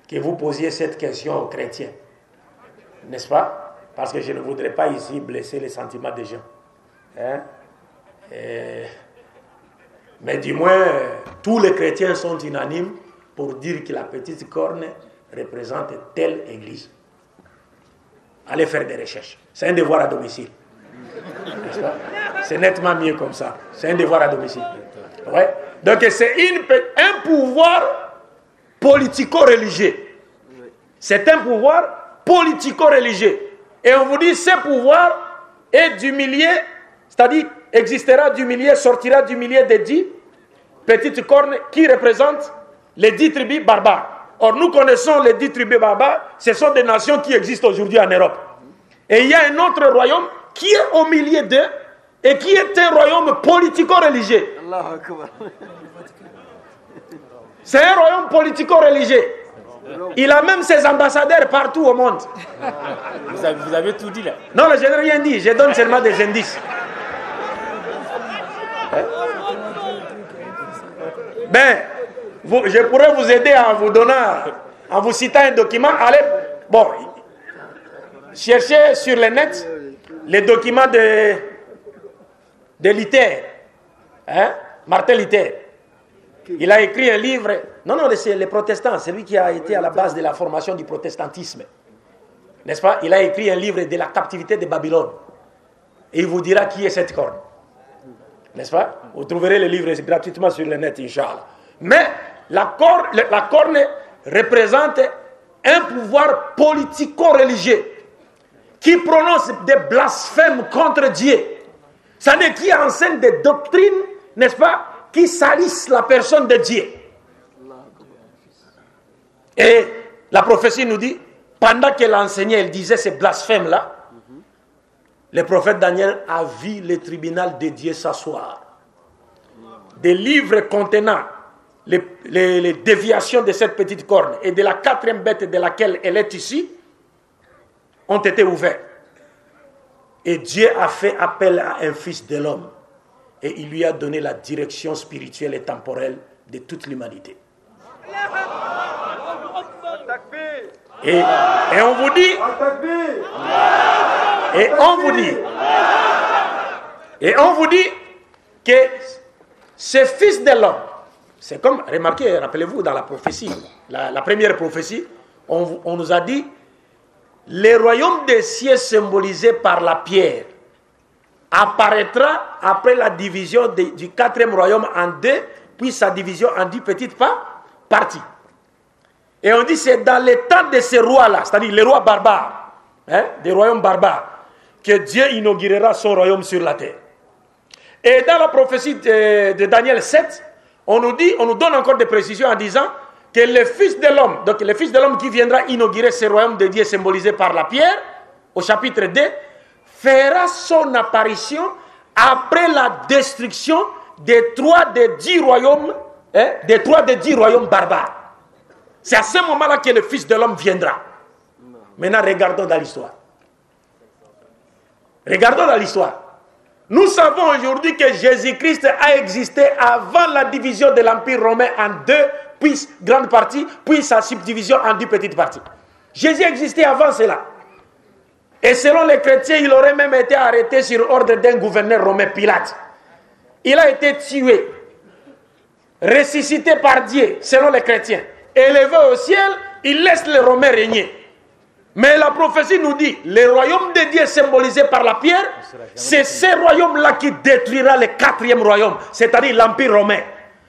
que vous posiez cette question aux chrétiens. N'est-ce pas? Parce que je ne voudrais pas ici blesser les sentiments des gens. Hein? Mais du moins, tous les chrétiens sont unanimes pour dire que la petite corne représente telle église. Allez faire des recherches. C'est un devoir à domicile. C'est nettement mieux comme ça. C'est un devoir à domicile. Ouais. Donc c'est un pouvoir politico-religieux. C'est un pouvoir politico-religieux. Et on vous dit, ce pouvoir est du milieu, c'est-à-dire existera du milieu, sortira du milieu des dix petite corne qui représente les dix tribus barbares. Or, nous connaissons les dix tribus barbares, ce sont des nations qui existent aujourd'hui en Europe. Et il y a un autre royaume qui est au milieu d'eux et qui est un royaume politico-religieux. C'est un royaume politico-religieux. Il a même ses ambassadeurs partout au monde. Vous avez, vous avez tout dit là. Non, je n'ai rien dit, je donne seulement des indices. Hein? Ben, vous- je pourrais vous aider en vous donnant, en vous citant un document. Allez, bon, cherchez sur le net les documents de, de Luther, hein? Martin Luther. Il a écrit un livre. Non, non, c'est les protestants, c'est lui qui a été à la base de la formation du protestantisme. N'est-ce pas? Il a écrit un livre de la captivité de Babylone. Et il vous dira qui est cette corne. N'est-ce pas? Vous trouverez le livre gratuitement sur le net, Inch'Allah. Mais la corne, la corne représente un pouvoir politico-religieux qui prononce des blasphèmes contre Dieu. C'est-à-dire qui enseigne des doctrines, n'est-ce pas, qui salissent la personne de Dieu. Et la prophétie nous dit, pendant qu'elle enseignait, elle disait ces blasphèmes-là, le prophète Daniel a vu le tribunal de Dieu s'asseoir. Des livres contenant les, déviations de cette petite corne et de la quatrième bête de laquelle elle est ici ont été ouverts. Et Dieu a fait appel à un fils de l'homme et il lui a donné la direction spirituelle et temporelle de toute l'humanité. Et, et on vous dit, et on vous dit, et on vous dit que ce fils de l'homme, c'est comme, remarquez, rappelez-vous dans la prophétie, la, première prophétie, on, on nous a dit, le royaume des cieux symbolisé par la pierre apparaîtra après la division du quatrième royaume en deux, puis sa division en dix petites pa- parties. Et on dit c'est dans les temps de ces rois-là, c'est-à-dire les rois barbares, hein, des royaumes barbares, que Dieu inaugurera son royaume sur la terre. Et dans la prophétie de, de Daniel 7, on nous dit, on nous donne encore des précisions en disant que le Fils de l'homme, donc le Fils de l'homme qui viendra inaugurer ce royaume de Dieu symbolisé par la pierre, au chapitre 2, fera son apparition après la destruction des trois des dix royaumes, hein, des trois des dix royaumes barbares. C'est à ce moment-là que le Fils de l'homme viendra. Maintenant, regardons dans l'histoire. Regardons dans l'histoire. Nous savons aujourd'hui que Jésus-Christ a existé avant la division de l'Empire romain en deux, puis grande partie, puis sa subdivision en deux petites parties. Jésus existait avant cela. Et selon les chrétiens, il aurait même été arrêté sur ordre d'un gouverneur romain, Pilate. Il a été tué, ressuscité par Dieu, selon les chrétiens. Élevé au ciel, il laisse les Romains régner. Mais la prophétie nous dit, le royaume de Dieu symbolisé par la pierre, c'est ce royaume-là qui détruira le quatrième royaume, c'est-à-dire l'Empire romain.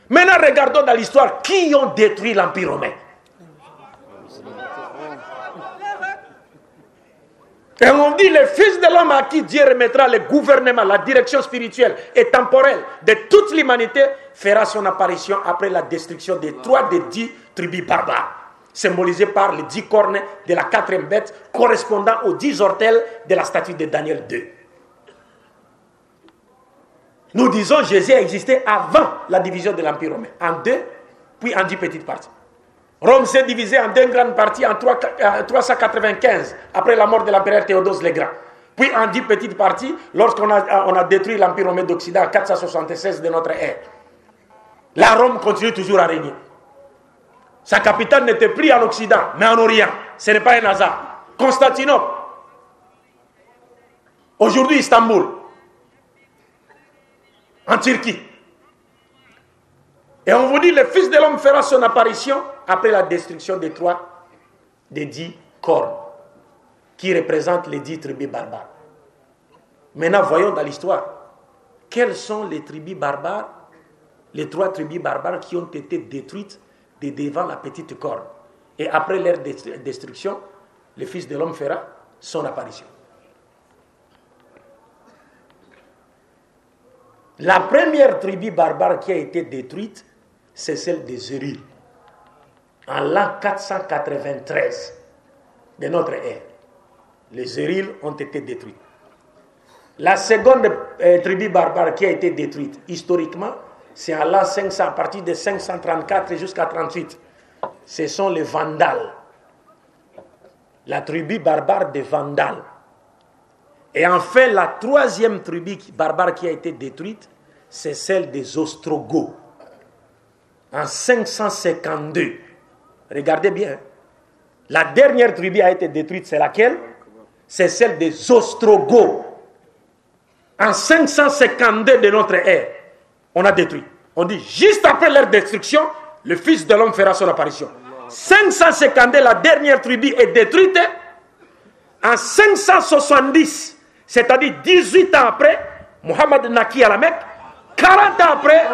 Maintenant, regardons dans l'histoire qui ont détruit l'Empire romain? Et on dit, le Fils de l'homme à qui Dieu remettra le gouvernement, la direction spirituelle et temporelle de toute l'humanité, fera son apparition après la destruction des trois des dix tribus barbares, symbolisées par les dix cornes de la quatrième bête, correspondant aux dix ortels de la statue de Daniel 2. Nous disons Jésus a existé avant la division de l'Empire romain, en deux, puis en dix petites parties. Rome s'est divisée en deux grandes parties en trois- euh, 395, après la mort de l'empereur Théodose le Grand. Puis en dix petites parties, lorsqu'on a, on a détruit l'Empire romain d'Occident en 476 de notre ère. La Rome continue toujours à régner. Sa capitale n'était plus en Occident, mais en Orient. Ce n'est pas un hasard. Constantinople. Aujourd'hui, Istanbul. En Turquie. Et on vous dit, le Fils de l'homme fera son apparition après la destruction des trois, des dix cornes, qui représentent les dix tribus barbares. Maintenant, voyons dans l'histoire, quelles sont les tribus barbares, les trois tribus barbares qui ont été détruites de devant la petite corne. Et après leur dest- destruction, le Fils de l'homme fera son apparition. La première tribu barbare qui a été détruite, c'est celle des Zéril. En l'an 493 de notre ère, les Zéril ont été détruits. La seconde euh, tribu barbare qui a été détruite, historiquement, c'est l'an 500, à partir de 534 jusqu'à 38. Ce sont les Vandales. La tribu barbare des Vandales. Et enfin, la troisième tribu barbare qui a été détruite, c'est celle des Ostrogoths. En 552. Regardez bien. La dernière tribu a été détruite, c'est laquelle? C'est celle des Ostrogoths. En 552 de notre ère, on a détruit. On dit, juste après leur destruction, le Fils de l'homme fera son apparition. 552, la dernière tribu est détruite. En 570, c'est-à-dire 18 ans après, Mohamed Naki à la Mecque, 40 ans après,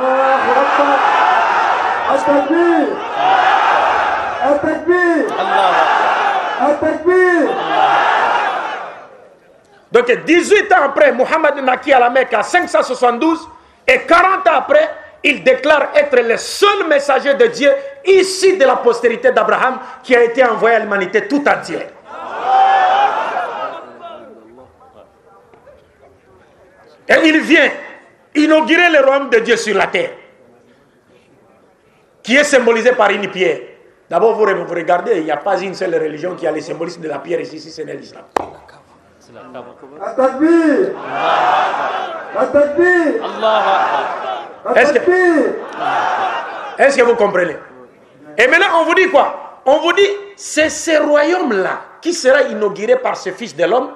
donc 18 ans après, Mohamed Naki à la Mecque à 572, et 40 ans après, il déclare être le seul messager de Dieu ici de la postérité d'Abraham qui a été envoyé à l'humanité tout entière. Et il vient inaugurer le royaume de Dieu sur la terre, qui est symbolisé par une pierre. D'abord, vous regardez, il n'y a pas une seule religion qui a le symbolisme de la pierre ici, si ce n'est l'islam. Est-ce que, est que vous comprenez? Et maintenant, on vous dit quoi? On vous dit, c'est ce royaume-là qui sera inauguré par ce Fils de l'homme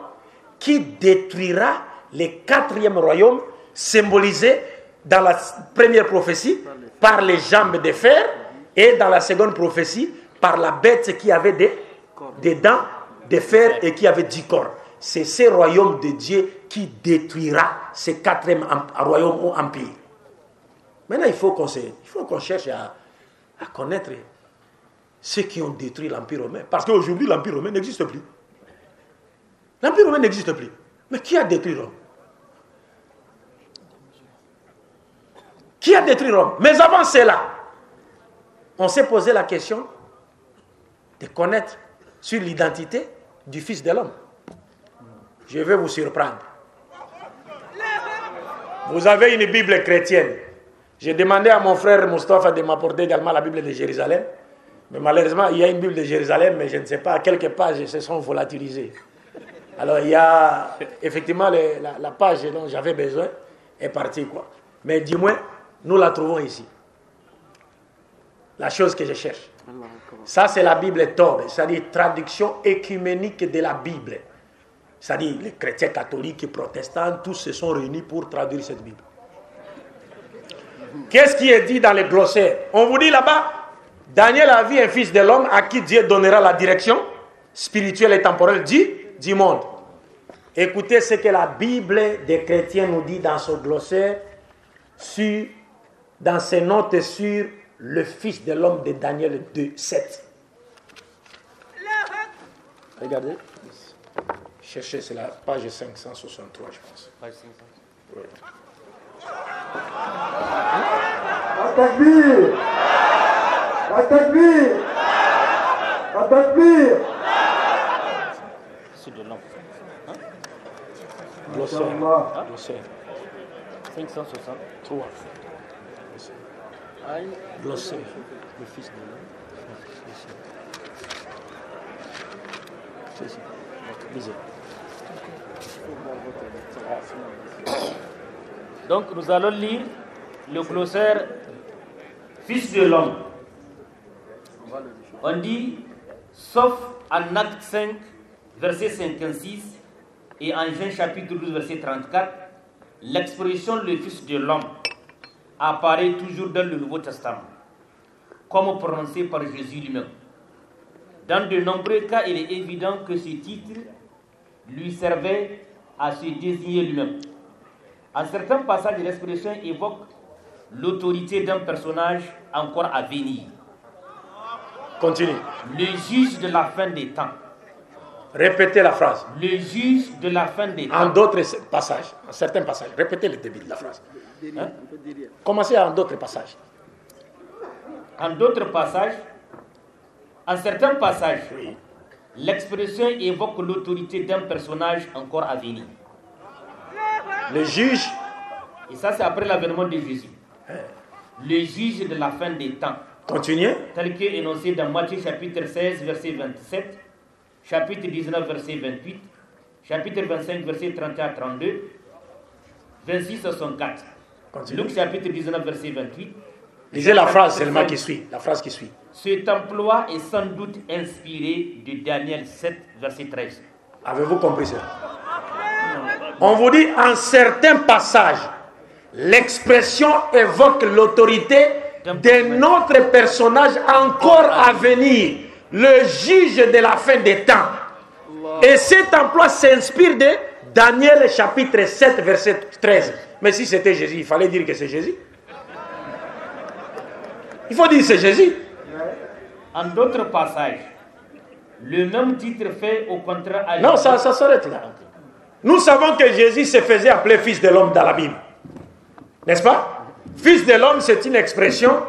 qui détruira le quatrième royaume symbolisé dans la première prophétie par les jambes de fer et dans la seconde prophétie par la bête qui avait des, des dents de fer et qui avait dix corps. C'est ce royaume de Dieu qui détruira ce quatrième royaume ou empire. Maintenant, il faut qu'on cherche à, à connaître ceux qui ont détruit l'Empire romain. Parce qu'aujourd'hui, l'Empire romain n'existe plus. L'Empire romain n'existe plus. Mais qui a détruit Rome? Qui a détruit Rome? Mais avant cela, on s'est posé la question de connaître sur l'identité du Fils de l'homme. Je vais vous surprendre. Vous avez une Bible chrétienne. J'ai demandé à mon frère Moustapha de m'apporter également la Bible de Jérusalem. Mais malheureusement, il y a une Bible de Jérusalem, mais je ne sais pas, quelques pages se sont volatilisées. Alors il y a effectivement la, page dont j'avais besoin est partie. Quoi. Mais dis-moi, nous la trouvons ici. La chose que je cherche. Ça, c'est la Bible Tobe, c'est-à-dire traduction écuménique de la Bible. C'est-à-dire les chrétiens catholiques et protestants, tous se sont réunis pour traduire cette Bible. Qu'est-ce qui est dit dans les glossaires? On vous dit là-bas, Daniel a vu un fils de l'homme à qui Dieu donnera la direction spirituelle et temporelle du, du monde. Écoutez ce que la Bible des chrétiens nous dit dans ce glossaire, sur, dans ses notes sur le fils de l'homme de Daniel 2, 7. Regardez. Cherchez, c'est la page 563, je pense. Page 500. Oui. Attaque-lui Attaque-lui Attaque-lui C'est de l'an. Hein? Glossaire. Glossaire. 563. Glossaire. Le fils de l'homme. C'est ça. Lisez. Donc nous allons lire le glossaire Fils de l'homme. On dit, sauf en acte 5, verset 56, et en Jean chapitre 12, verset 34, l'expression le Fils de l'homme apparaît toujours dans le Nouveau Testament, comme prononcé par Jésus lui-même. Dans de nombreux cas, il est évident que ce titre lui servait à se désigner lui-même. En certains passages, l'expression évoque l'autorité d'un personnage encore à venir, Continue. le juge de la fin des temps. Répétez la phrase. Le juge de la fin des En temps. d'autres passages, en certains passages, répétez le début de la phrase. Hein? Commencez en d'autres passages. En d'autres passages, en certains passages, l'expression évoque l'autorité d'un personnage encore à venir. Le juge, Et ça, c'est après l'avènement de Jésus. Le juge de la fin des temps, continuez. tel que énoncé dans Matthieu chapitre 16, verset 27, chapitre 19, verset 28, chapitre 25, verset 31 à 32, 26 à 64. Continue. Luc chapitre 19, verset 28. Lisez la phrase seulement 5. qui suit. La phrase qui suit. Cet emploi est sans doute inspiré de Daniel 7, verset 13. Avez-vous compris ça? On vous dit en certains passages, l'expression évoque l'autorité d'un autre personnage encore à venir, le juge de la fin des temps. Et cet emploi s'inspire de Daniel chapitre 7, verset 13. Mais si c'était Jésus, il fallait dire que c'est Jésus. Il faut dire c'est Jésus. En d'autres passages, le même titre fait au contraire à Non, ça, ça s'arrête là. Nous savons que Jésus se faisait appeler fils de l'homme dans la Bible. N'est-ce pas? Fils de l'homme, c'est une expression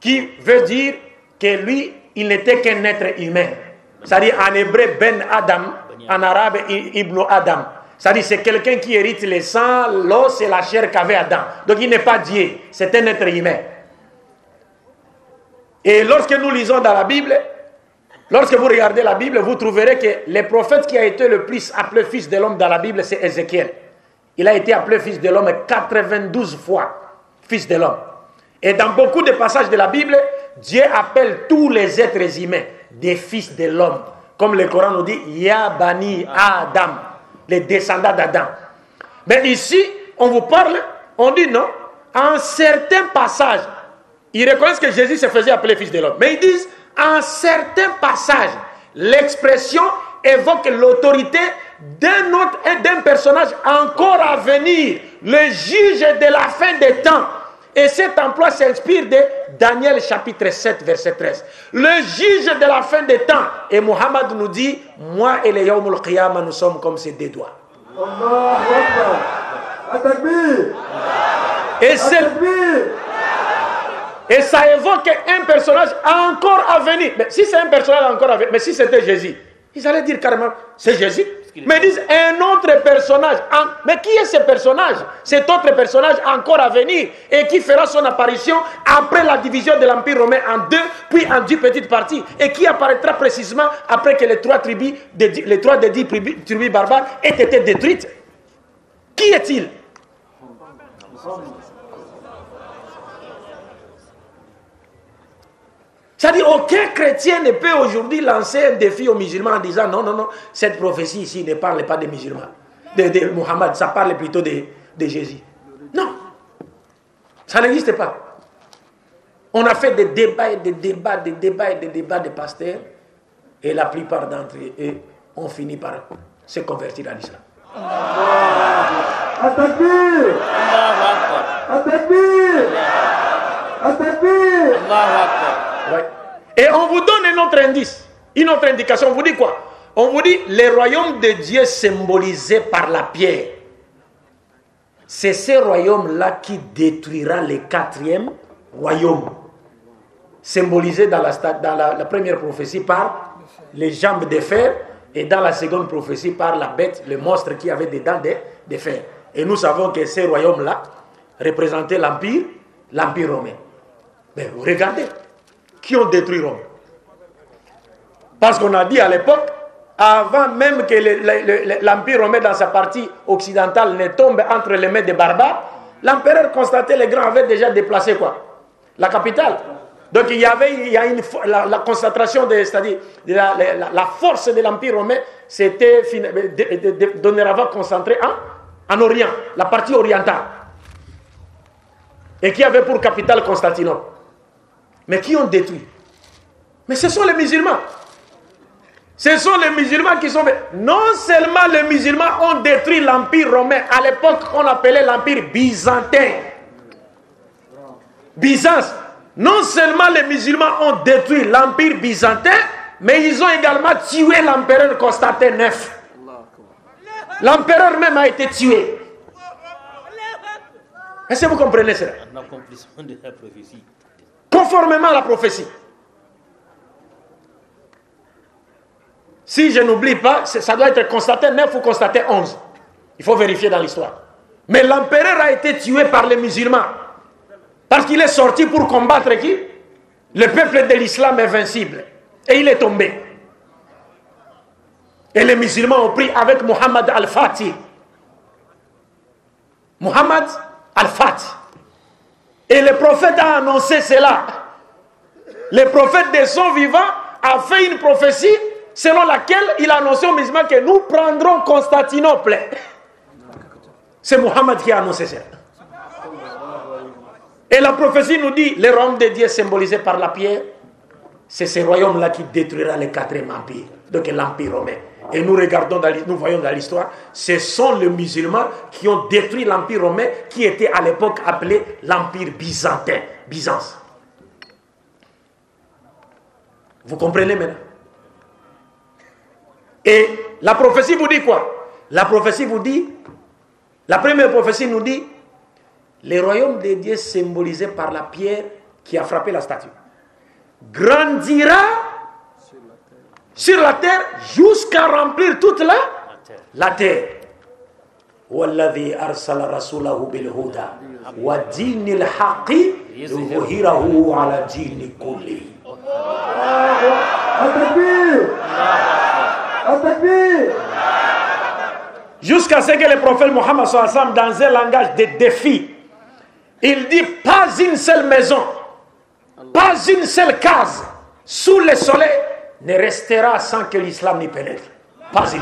qui veut dire que lui, il n'était qu'un être humain. C'est-à-dire en hébreu, Ben Adam, en arabe, Ibn Adam. C'est-à-dire c'est quelqu'un qui hérite le sang, l'os et la chair qu'avait Adam. Donc il n'est pas Dieu, c'est un être humain. Et lorsque nous lisons dans la Bible, Lorsque vous regardez la Bible, vous trouverez que le prophète qui a été le plus appelé fils de l'homme dans la Bible, c'est Ézéchiel. Il a été appelé fils de l'homme 92 fois, fils de l'homme. Et dans beaucoup de passages de la Bible, Dieu appelle tous les êtres humains des fils de l'homme. Comme le Coran nous dit, Ya Bani Adam, les descendants d'Adam. Mais ici, on vous parle, on dit non. En certains passages, ils reconnaissent que Jésus se faisait appeler fils de l'homme. Mais ils disent, en certains passages, l'expression évoque l'autorité d'un autre et d'un personnage encore à venir, le juge de la fin des temps. Et cet emploi s'inspire de Daniel chapitre 7, verset 13. Le juge de la fin des temps. Et Muhammad nous dit, moi et les Yawmul Qiyamah, nous sommes comme ces deux doigts. Et c'est et ça évoque un personnage encore à venir. Mais si c'est un personnage encore à venir, mais si c'était Jésus, ils allaient dire carrément, c'est Jésus. Mais ils disent un autre personnage. Mais qui est ce personnage? Cet autre personnage encore à venir et qui fera son apparition après la division de l'Empire romain en deux, puis en dix petites parties. Et qui apparaîtra précisément après que les trois tribus, les trois des dix tribus, tribus barbares aient été détruites. Qui est-il? C'est-à-dire, aucun chrétien ne peut aujourd'hui lancer un défi aux musulmans en disant non, non, non, cette prophétie ici ne parle pas des musulmans, de, de Muhammad, ça parle plutôt de, de Jésus. Non, ça n'existe pas. On a fait des débats et des débats, des débats et des débats de pasteurs, et la plupart d'entre eux ont fini par se convertir à l'islam. Et on vous donne un autre indice, une autre indication. On vous dit quoi? On vous dit le royaume de Dieu symbolisé par la pierre. C'est ce royaume-là qui détruira le quatrième royaume, symbolisé dans, la, première prophétie par les jambes de fer et dans la seconde prophétie par la bête, le monstre qui avait des dents de, fer. Et nous savons que ce royaume-là représentait l'empire, l'empire romain. Mais vous regardez, qui ont détruit Rome. Parce qu'on a dit à l'époque, avant même que le- le- le- l'Empire romain dans sa partie occidentale ne tombe entre les mains des barbares, l'empereur Constantin le Grand avait déjà déplacé quoi? La capitale. Donc il y avait il y a une, la, concentration, de- c'est-à-dire la, force de l'Empire romain, c'était dorénavant concentré en, en Orient, la partie orientale. Et qui avait pour capitale Constantinople? Mais qui ont détruit? Mais ce sont les musulmans. Ce sont les musulmans qui sont... Non seulement les musulmans ont détruit l'Empire romain, à l'époque on appelait l'Empire byzantin. Byzance. Non seulement les musulmans ont détruit l'Empire byzantin, mais ils ont également tué l'empereur Constantin IX. L'empereur même a été tué. Est-ce que vous comprenez cela? Un accomplissement de la prophétie. Conformément à la prophétie. Si je n'oublie pas, ça doit être constaté 9 ou constaté 11. Il faut vérifier dans l'histoire. Mais l'empereur a été tué par les musulmans. Parce qu'il est sorti pour combattre qui? Le peuple de l'islam invincible. Et il est tombé. Et les musulmans ont pris avec Muhammad al-Fatih. Muhammad al-Fatih. Et le prophète a annoncé cela. Le prophète de son vivant a fait une prophétie selon laquelle il a annoncé aux musulmans que nous prendrons Constantinople. C'est Muhammad qui a annoncé ça. Et la prophétie nous dit, le royaume de Dieu symbolisé par la pierre, c'est ce royaume-là qui détruira le quatrième empire, donc l'empire romain. Et nous regardons, nous voyons dans l'histoire, ce sont les musulmans qui ont détruit l'empire romain, qui était à l'époque appelé l'empire byzantin, Byzance. Vous comprenez maintenant? Et la prophétie vous dit quoi? La prophétie vous dit, la première prophétie nous dit, le royaume de Dieu symbolisé par la pierre qui a frappé la statue. Grandira sur la terre jusqu'à remplir toute la, la terre. والذي أرسل رسوله بالهدى ودين الحق ليظهره على الدين كله Jusqu'à ce que le prophète Mohammed dans un langage de défi, il dit pas une seule maison, pas une seule case sous le soleil ne restera sans que l'islam n'y pénètre. Pas seule.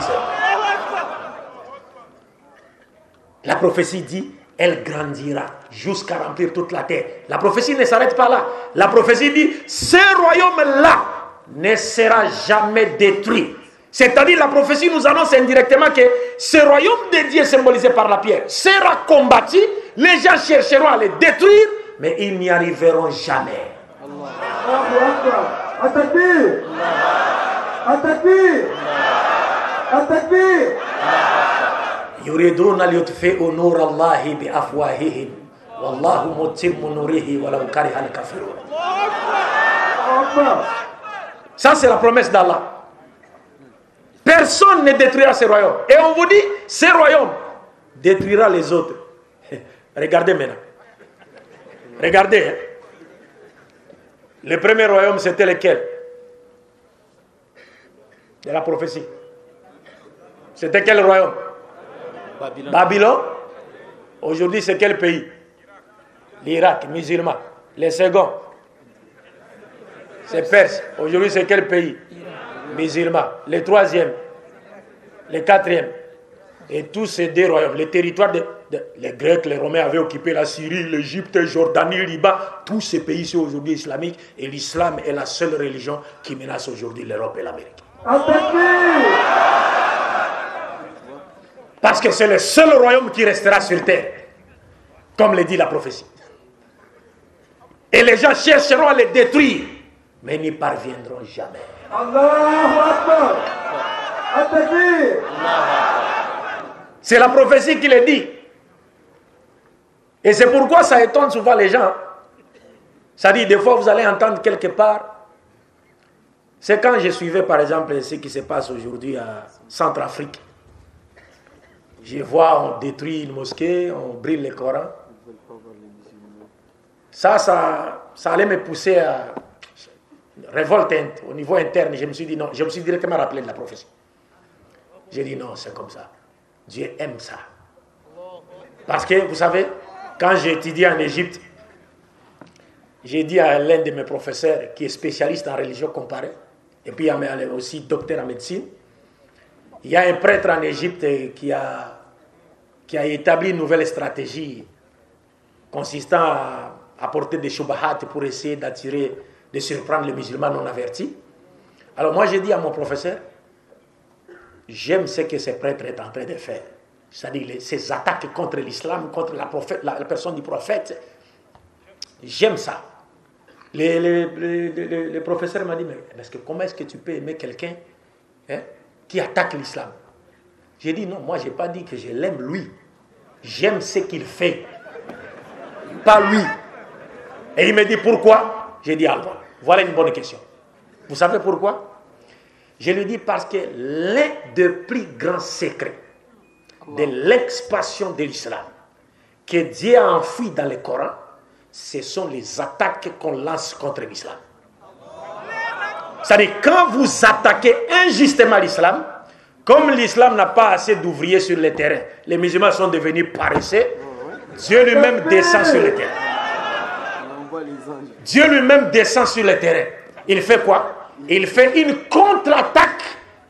La prophétie dit, elle grandira jusqu'à remplir toute la terre. La prophétie ne s'arrête pas là. La prophétie dit, ce royaume-là ne sera jamais détruit. C'est-à-dire, la prophétie nous annonce indirectement que ce royaume de Dieu symbolisé par la pierre sera combattu. Les gens chercheront à le détruire, mais ils n'y arriveront jamais. يريدون ليطفئوا نور الله بأفواههم والله متم نوره ولو كره الكافرون Ça, c'est la promesse d'Allah. Personne ne détruira ce royaume. Et on vous dit, ce royaume détruira les autres. Regardez maintenant. Regardez. Hein. Le premier royaume, c'était lequel De la prophétie. C'était quel royaume? Babylone. Babylone. Aujourd'hui, c'est quel pays? L'Irak, musulman. Le second, c'est Perse. Aujourd'hui, c'est quel pays? Musulman. Le troisième, le quatrième. Et tous ces deux royaumes, les territoires de, les Grecs, les Romains avaient occupé la Syrie, l'Égypte, Jordanie, Liban, tous ces pays sont aujourd'hui islamiques et l'islam est la seule religion qui menace aujourd'hui l'Europe et l'Amérique. Parce que c'est le seul royaume qui restera sur terre, comme le dit la prophétie. Et les gens chercheront à le détruire, mais n'y parviendront jamais. C'est la prophétie qui le dit. Et c'est pourquoi ça étonne souvent les gens. Ça dit, des fois, vous allez entendre quelque part. C'est quand je suivais, par exemple, ce qui se passe aujourd'hui à Centrafrique. Je vois, on détruit une mosquée, on brille le Coran. Ça, ça, ça allait me pousser à révolte au niveau interne. Je me suis dit non, je me suis directement rappelé de la prophétie. J'ai dit non, c'est comme ça. Dieu aime ça. Parce que, vous savez, quand j'ai étudié en Égypte, j'ai dit à l'un de mes professeurs qui est spécialiste en religion comparée, et puis aussi docteur en médecine, il y a un prêtre en Égypte qui a, qui a établi une nouvelle stratégie consistant à apporter des shubahat pour essayer d'attirer, de surprendre les musulmans non avertis. Alors moi j'ai dit à mon professeur, j'aime ce que ce prêtre est en train de faire. C'est-à-dire ces attaques contre l'islam, contre la, prophète, la, personne du prophète. J'aime ça. Le, professeur m'a dit, mais que comment est-ce que tu peux aimer quelqu'un hein, qui attaque l'islam? J'ai dit, non, moi je n'ai pas dit que je l'aime lui. J'aime ce qu'il fait. Pas lui. Et il me dit, pourquoi? J'ai dit Alban, voilà une bonne question. Vous savez pourquoi? Je lui dis parce que l'un des plus grands secrets de l'expansion de l'islam que Dieu a enfoui dans le Coran, ce sont les attaques qu'on lance contre l'islam. C'est-à-dire, quand vous attaquez injustement l'islam, comme l'islam n'a pas assez d'ouvriers sur le terrain, les musulmans sont devenus paresseux, Dieu lui-même descend sur le terrain. Dieu lui-même descend sur le terrain. Il fait quoi? Il fait une contre-attaque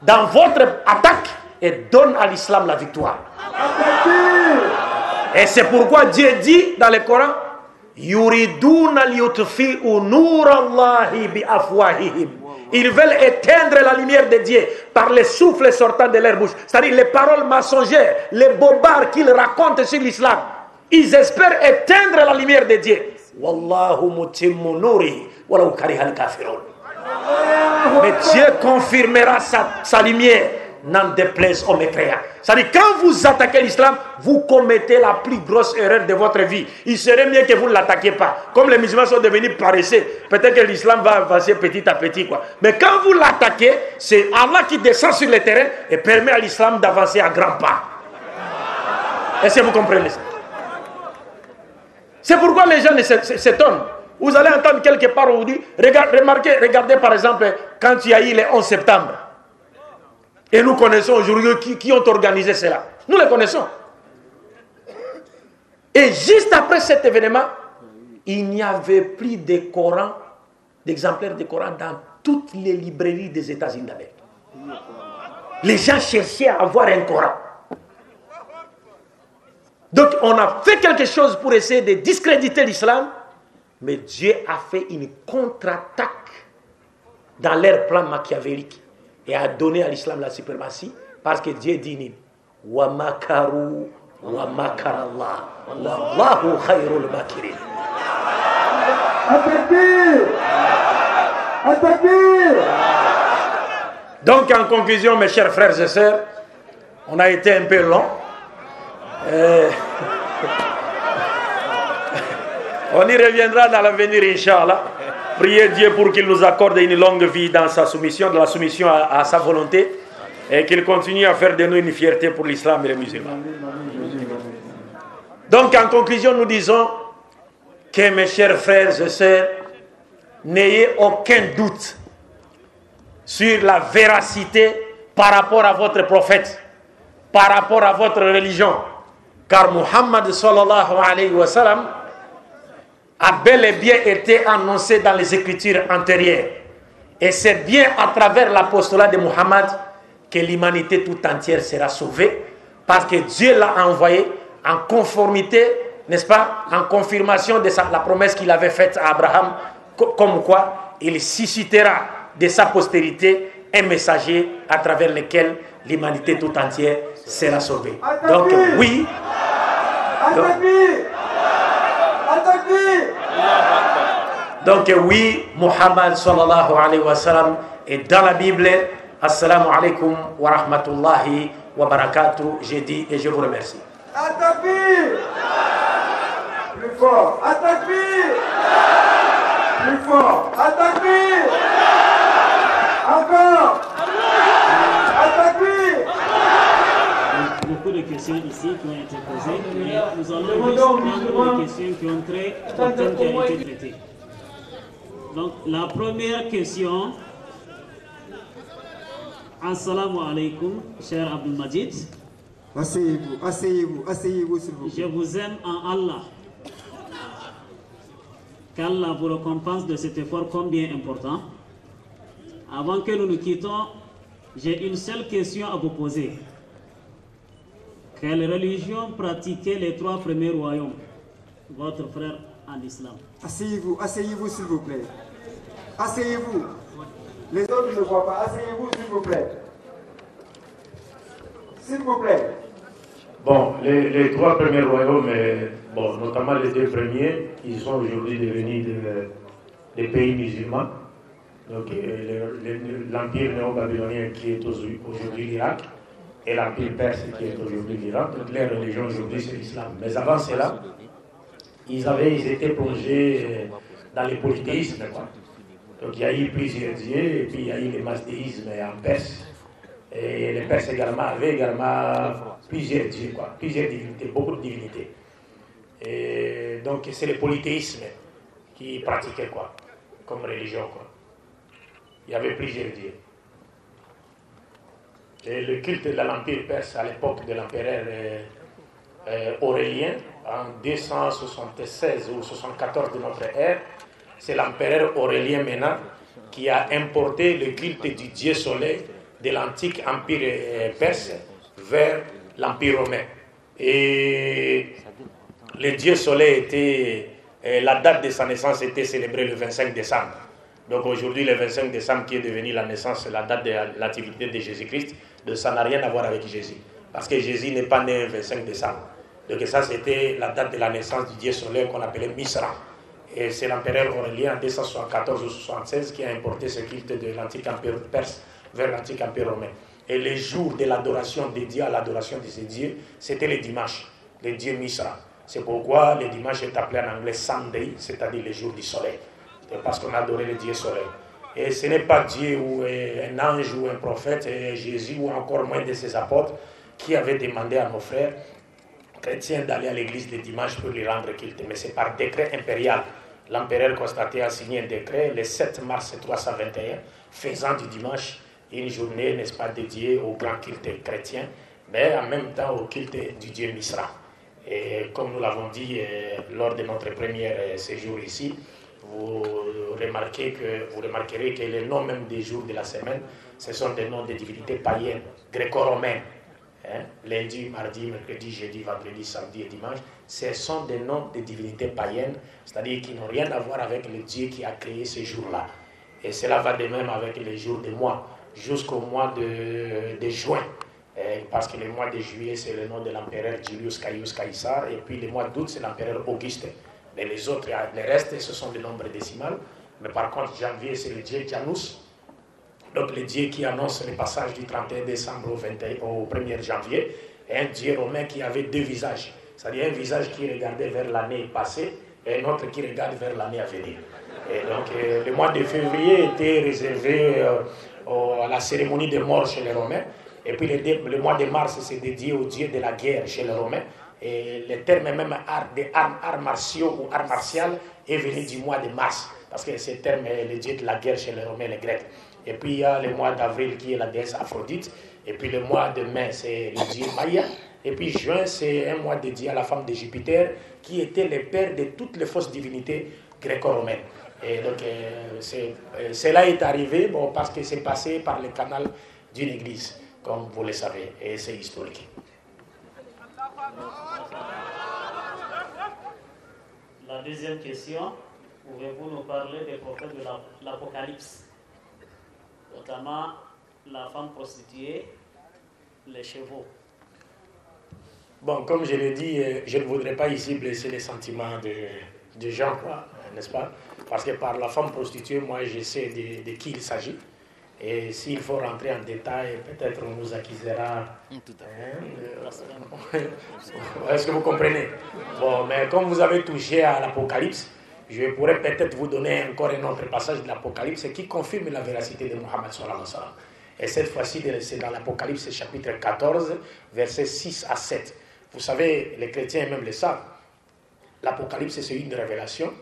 dans votre attaque et donne à l'islam la victoire. Et c'est pourquoi Dieu dit dans le Coran. Ils veulent éteindre la lumière de Dieu par les souffles sortant de leur bouche. C'est-à-dire les paroles mensongères, les bobards qu'ils racontent sur l'islam. Ils espèrent éteindre la lumière de Dieu. Wallahu. Mais Dieu confirmera sa, sa lumière, n'en déplaise aux mécréants. C'est-à-dire, quand vous attaquez l'islam, vous commettez la plus grosse erreur de votre vie. Il serait mieux que vous ne l'attaquiez pas. Comme les musulmans sont devenus paresseux, peut-être que l'islam va avancer petit à petit. Mais quand vous l'attaquez, c'est Allah qui descend sur le terrain et permet à l'islam d'avancer à grands pas. Est-ce que vous comprenez ça? C'est pourquoi les gens s'étonnent. Vous allez entendre quelque part où remarquez, regardez par exemple, quand il y a eu le 11 septembre, et nous connaissons aujourd'hui qui, ont organisé cela. Nous les connaissons. Et juste après cet événement, il n'y avait plus de Coran, d'exemplaires de Coran dans toutes les librairies des États-Unis d'Amérique. Les gens cherchaient à avoir un Coran. Donc on a fait quelque chose pour essayer de discréditer l'islam, mais Dieu a fait une contre-attaque dans leur plan machiavélique et a donné à l'islam la suprématie parce que Dieu dit wa makaru wa makarallah wallahu khairul makirin. Donc en conclusion mes chers frères et sœurs on a été un peu long. Euh... on y reviendra dans l'avenir Inch'Allah Priez Dieu pour qu'il nous accorde une longue vie dans sa soumission, dans la soumission à, à sa volonté, et qu'il continue à faire de nous une fierté pour l'islam et les musulmans. Donc, en conclusion, nous disons que mes chers frères et sœurs, n'ayez aucun doute sur la véracité par rapport à votre prophète, par rapport à votre religion. Car Muhammad sallallahu alayhi wa sallam a bel et bien été annoncé dans les écritures antérieures. Et c'est bien à travers l'apostolat de Muhammad que l'humanité tout entière sera sauvée, parce que Dieu l'a envoyé en conformité, n'est-ce pas, en confirmation de sa, la promesse qu'il avait faite à Abraham, comme quoi il suscitera de sa postérité un messager à travers lequel l'humanité tout entière sera sauvée. Donc oui. Donc, donc oui, Muhammad sallallahu alayhi wa sallam est dans la Bible. Assalamu alaikum wa rahmatullahi wa barakatuh. J'ai dit et je vous remercie. Attaquez Plus fort. Attaquez Plus fort. Attaquez Encore Attaquez beaucoup de questions ici qui ont été posées, mais nous allons juste prendre des questions qui ont trait au thème qui a été traité. Donc, la première question. Assalamu alaikum, cher Abdul Majid. Asseyez-vous, asseyez-vous, asseyez-vous s'il vous Je plaît. vous aime en Allah. Qu'Allah vous récompense de cet effort combien important. Avant que nous nous quittons, j'ai une seule question à vous poser. Quelle religion pratiquait les trois premiers royaumes? Votre frère en islam. Asseyez-vous, asseyez-vous s'il vous plaît. Asseyez-vous. Les autres ne voient pas. Asseyez-vous s'il vous plaît. S'il vous plaît. Bon, les, les trois premiers royaumes, bon, notamment les deux premiers, qui sont aujourd'hui devenus des, pays musulmans. Donc, le- le- l'empire néo-babylonien qui est aujourd'hui l'Irak et l'empire perse qui est aujourd'hui l'Iran. Donc, les religions aujourd'hui, c'est l'islam. Mais avant cela, ils, avaient, ils étaient plongés dans le polythéisme. Quoi. Donc il y a eu plusieurs dieux, et puis il y a eu le masdéisme en Perse. Et les Perses également avaient également plusieurs dieux, quoi, plusieurs divinités, beaucoup de divinités. Et donc c'est le polythéisme qui pratiquait quoi, comme religion. Quoi. Il y avait plusieurs dieux. Et le culte de l'Empire perse à l'époque de l'empereur euh, euh, Aurélien, en 276 ou 74 de notre ère, c'est l'empereur Aurélien Ménard qui a importé le culte du dieu soleil de l'antique empire euh, perse vers l'empire romain. Et le dieu soleil était, euh, la date de sa naissance était célébrée le 25 décembre. Donc aujourd'hui, le 25 décembre qui est devenu la naissance, la date de l'activité de Jésus-Christ, ça n'a rien à voir avec Jésus. Parce que Jésus n'est pas né le 25 décembre. Donc ça, c'était la date de la naissance du dieu soleil qu'on appelait Misra. Et c'est l'empereur Aurélien en 274 ou 76 qui a importé ce culte de l'antique empire perse vers l'antique empire romain. Et les jours de l'adoration dédiés à l'adoration de ces dieux, c'était les dimanches, les dieux Misra. C'est pourquoi le dimanche est appelé en anglais Sunday, c'est-à-dire le jour du soleil. Parce qu'on adorait le dieu soleil. Et ce n'est pas Dieu ou un ange ou un prophète, Jésus ou encore moins de ses apôtres qui avaient demandé à nos frères chrétiens d'aller à l'église le dimanche pour lui rendre culte. Mais c'est par décret impérial l'empereur Constantin a signé un décret le 7 mars 321, faisant du dimanche une journée, n'est-ce pas, dédiée au grand culte chrétien, mais en même temps au culte du dieu Misra. Et comme nous l'avons dit euh, lors de notre premier euh, séjour ici, vous, remarquez que, vous remarquerez que les noms même des jours de la semaine, ce sont des noms de divinités païennes, gréco-romaines. Hein? Lundi, mardi, mercredi, jeudi, vendredi, samedi et dimanche, ce sont des noms de divinités païennes, c'est-à-dire qui n'ont rien à voir avec le Dieu qui a créé ces jours-là. Et cela va de même avec les jours des mois, jusqu'au mois de, juin. parce que le mois de juillet, c'est le nom de l'empereur Julius Caius Caesar, et puis le mois d'août, c'est l'empereur Auguste. Mais les autres, les restes, ce sont des nombres décimales. Mais par contre, janvier, c'est le dieu Janus, donc le dieu qui annonce le passage du 31 décembre au, 1er janvier, est un dieu romain qui avait deux visages. C'est-à-dire un visage qui regardait vers l'année passée et un autre qui regarde vers l'année à venir. Et donc euh, le mois de février était réservé euh, à la cérémonie de mort chez les Romains. Et puis le, mois de mars, c'est dédié au dieu de la guerre chez les Romains. Et le terme même art, des arts, arts martiaux ou art martial est venu du mois de mars. Parce que ce terme est le dieu de la guerre chez les Romains et les Grecs. Et puis il y a le mois d'avril qui est la déesse Aphrodite. Et puis le mois de mai, c'est le dieu Maya. Et puis juin, c'est un mois dédié à la femme de Jupiter, qui était le père de toutes les fausses divinités gréco-romaines. Et donc, euh, euh, cela est arrivé bon, parce que c'est passé par le canal d'une église, comme vous le savez, et c'est historique. La deuxième question, pouvez-vous nous parler des prophètes de l'Apocalypse? Notamment la femme prostituée, les chevaux. Bon, comme je l'ai dit, euh, je ne voudrais pas ici blesser les sentiments de, gens, quoi, n'est-ce pas? Parce que par la femme prostituée, moi, je sais de, qui il s'agit. Et s'il faut rentrer en détail, peut-être on nous accusera. Hein, Est-ce que vous comprenez? Bon, mais comme vous avez touché à l'Apocalypse, je pourrais peut-être vous donner encore un autre passage de l'Apocalypse qui confirme la véracité de Mohammed. Et cette fois-ci, c'est dans l'Apocalypse chapitre 14, versets 6 à 7. Vous savez, les chrétiens même le savent. L'Apocalypse, c'est une révélation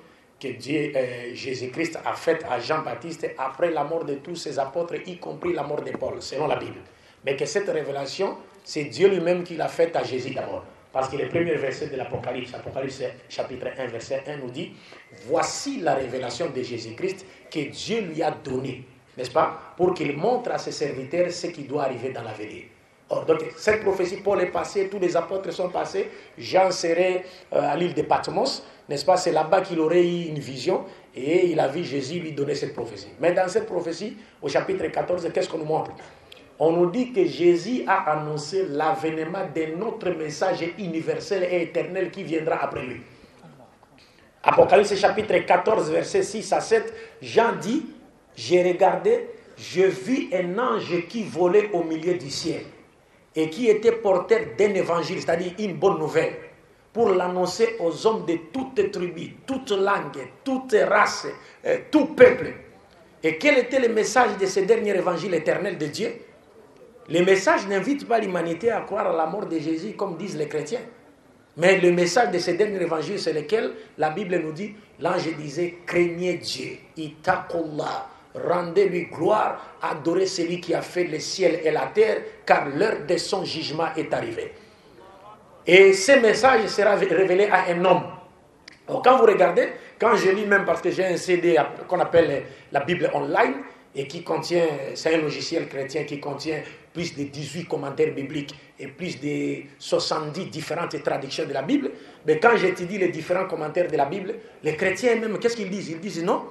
que Dieu, euh, Jésus-Christ a faite à Jean-Baptiste après la mort de tous ses apôtres, y compris la mort de Paul, selon la Bible. Mais que cette révélation, c'est Dieu lui-même qui l'a faite à Jésus d'abord. Parce que le premier verset de l'Apocalypse, Apocalypse chapitre 1, verset 1 nous dit, voici la révélation de Jésus-Christ que Dieu lui a donnée, n'est-ce pas, pour qu'il montre à ses serviteurs ce qui doit arriver dans l'avenir. Or, donc, cette prophétie, Paul est passé, tous les apôtres sont passés, Jean serait euh, à l'île de Patmos, n'est-ce pas, c'est là-bas qu'il aurait eu une vision et il a vu Jésus lui donner cette prophétie. Mais dans cette prophétie, au chapitre 14, qu'est-ce qu'on nous montre? On nous dit que Jésus a annoncé l'avènement de notre message universel et éternel qui viendra après lui. Apocalypse chapitre 14, verset 6 à 7, Jean dit, j'ai regardé, je vis un ange qui volait au milieu du ciel et qui était porteur d'un évangile, c'est-à-dire une bonne nouvelle, pour l'annoncer aux hommes de toutes tribus, toutes langues, toutes races, euh, tout peuple. Et quel était le message de ce dernier évangile éternel de Dieu? Le message n'invite pas l'humanité à croire à la mort de Jésus comme disent les chrétiens. Mais le message de ce dernier évangile, c'est lequel la Bible nous dit, l'ange disait, craignez Dieu, itakullah, rendez-lui gloire, adorez celui qui a fait le ciel et la terre, car l'heure de son jugement est arrivée. Et ce message sera révélé à un homme. Quand vous regardez, quand je lis même parce que j'ai un CD qu'on appelle la Bible online et qui contient, c'est un logiciel chrétien qui contient plus de 18 commentaires bibliques et plus de 70 différentes traductions de la Bible, mais quand j'étudie les différents commentaires de la Bible, les chrétiens même, qu'est-ce qu'ils disent? Ils disent non,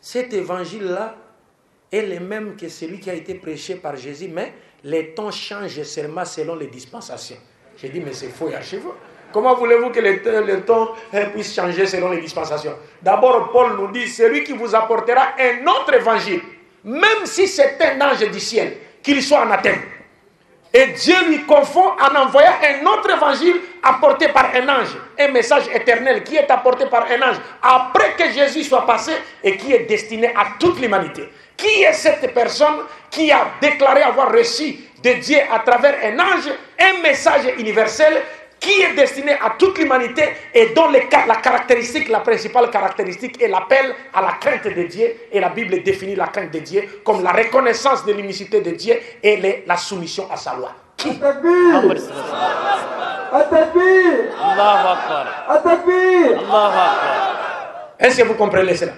cet évangile-là est le même que celui qui a été prêché par Jésus, mais les temps changent seulement selon les dispensations. J'ai dit, mais c'est faux et vous. Comment voulez-vous que le, temps hein, puisse changer selon les dispensations? D'abord, Paul nous dit, celui qui vous apportera un autre évangile, même si c'est un ange du ciel, qu'il soit en Athènes. Et Dieu lui confond en envoyant un autre évangile apporté par un ange, un message éternel qui est apporté par un ange après que Jésus soit passé et qui est destiné à toute l'humanité. Qui est cette personne qui a déclaré avoir reçu de Dieu à travers un ange un message universel qui est destiné à toute l'humanité et dont les, la caractéristique, la principale caractéristique est l'appel à la crainte de Dieu. Et la Bible définit la crainte de Dieu comme la reconnaissance de l'unicité de Dieu et la soumission à sa loi. Qui? Est-ce que vous comprenez cela?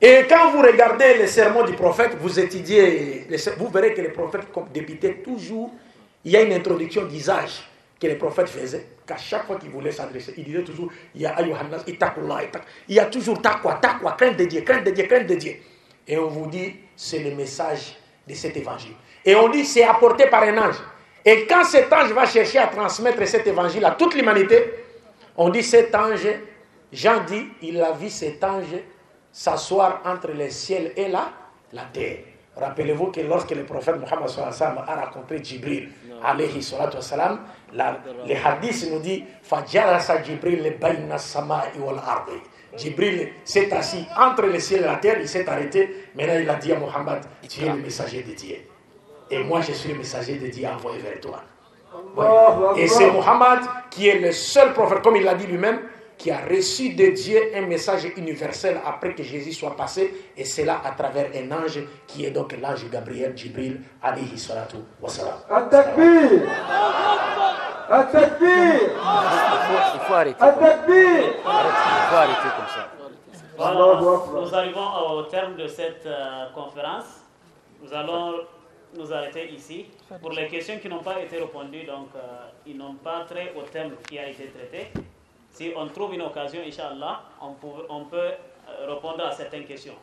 Et quand vous regardez les sermons du prophète, vous étudiez, vous verrez que le prophète débutait toujours, il y a une introduction d'usage que les prophètes faisaient, qu'à chaque fois qu'ils voulaient s'adresser, ils disaient toujours, il y a Ayohanas, il y a toujours takwa, takwa, crainte de Dieu, crainte de Dieu, crainte de Dieu. Et on vous dit, c'est le message de cet évangile. Et on dit, c'est apporté par un ange. Et quand cet ange va chercher à transmettre cet évangile à toute l'humanité, on dit, cet ange, Jean dit, il a vu cet ange s'asseoir entre le ciel et la, la terre. Rappelez-vous que lorsque le prophète Mohammed a rencontré Jibril, alayhi salatu wassalam, les hadiths nous dit Fajarasa Jibril Jibril s'est assis entre le ciel et la terre, il s'est arrêté. Maintenant, il a dit à Mohammed Tu es le messager de Dieu. Et moi, je suis le messager de Dieu envoyé vers toi. Et c'est Mohammed qui est le seul prophète, comme il l'a dit lui-même, qui a reçu de Dieu un message universel après que Jésus soit passé, et c'est là à travers un ange qui est donc l'ange Gabriel, Jibril, alayhi salatu wa salam. Il faut arrêter. Il faut arrêter comme ça. Voilà, nous arrivons au terme de cette euh, conférence. Nous allons nous arrêter ici. Pour les questions qui n'ont pas été répondues, donc euh, ils n'ont pas trait au thème qui a été traité. Si on trouve une occasion, Inch'Allah, on peut, on peut répondre à certaines questions.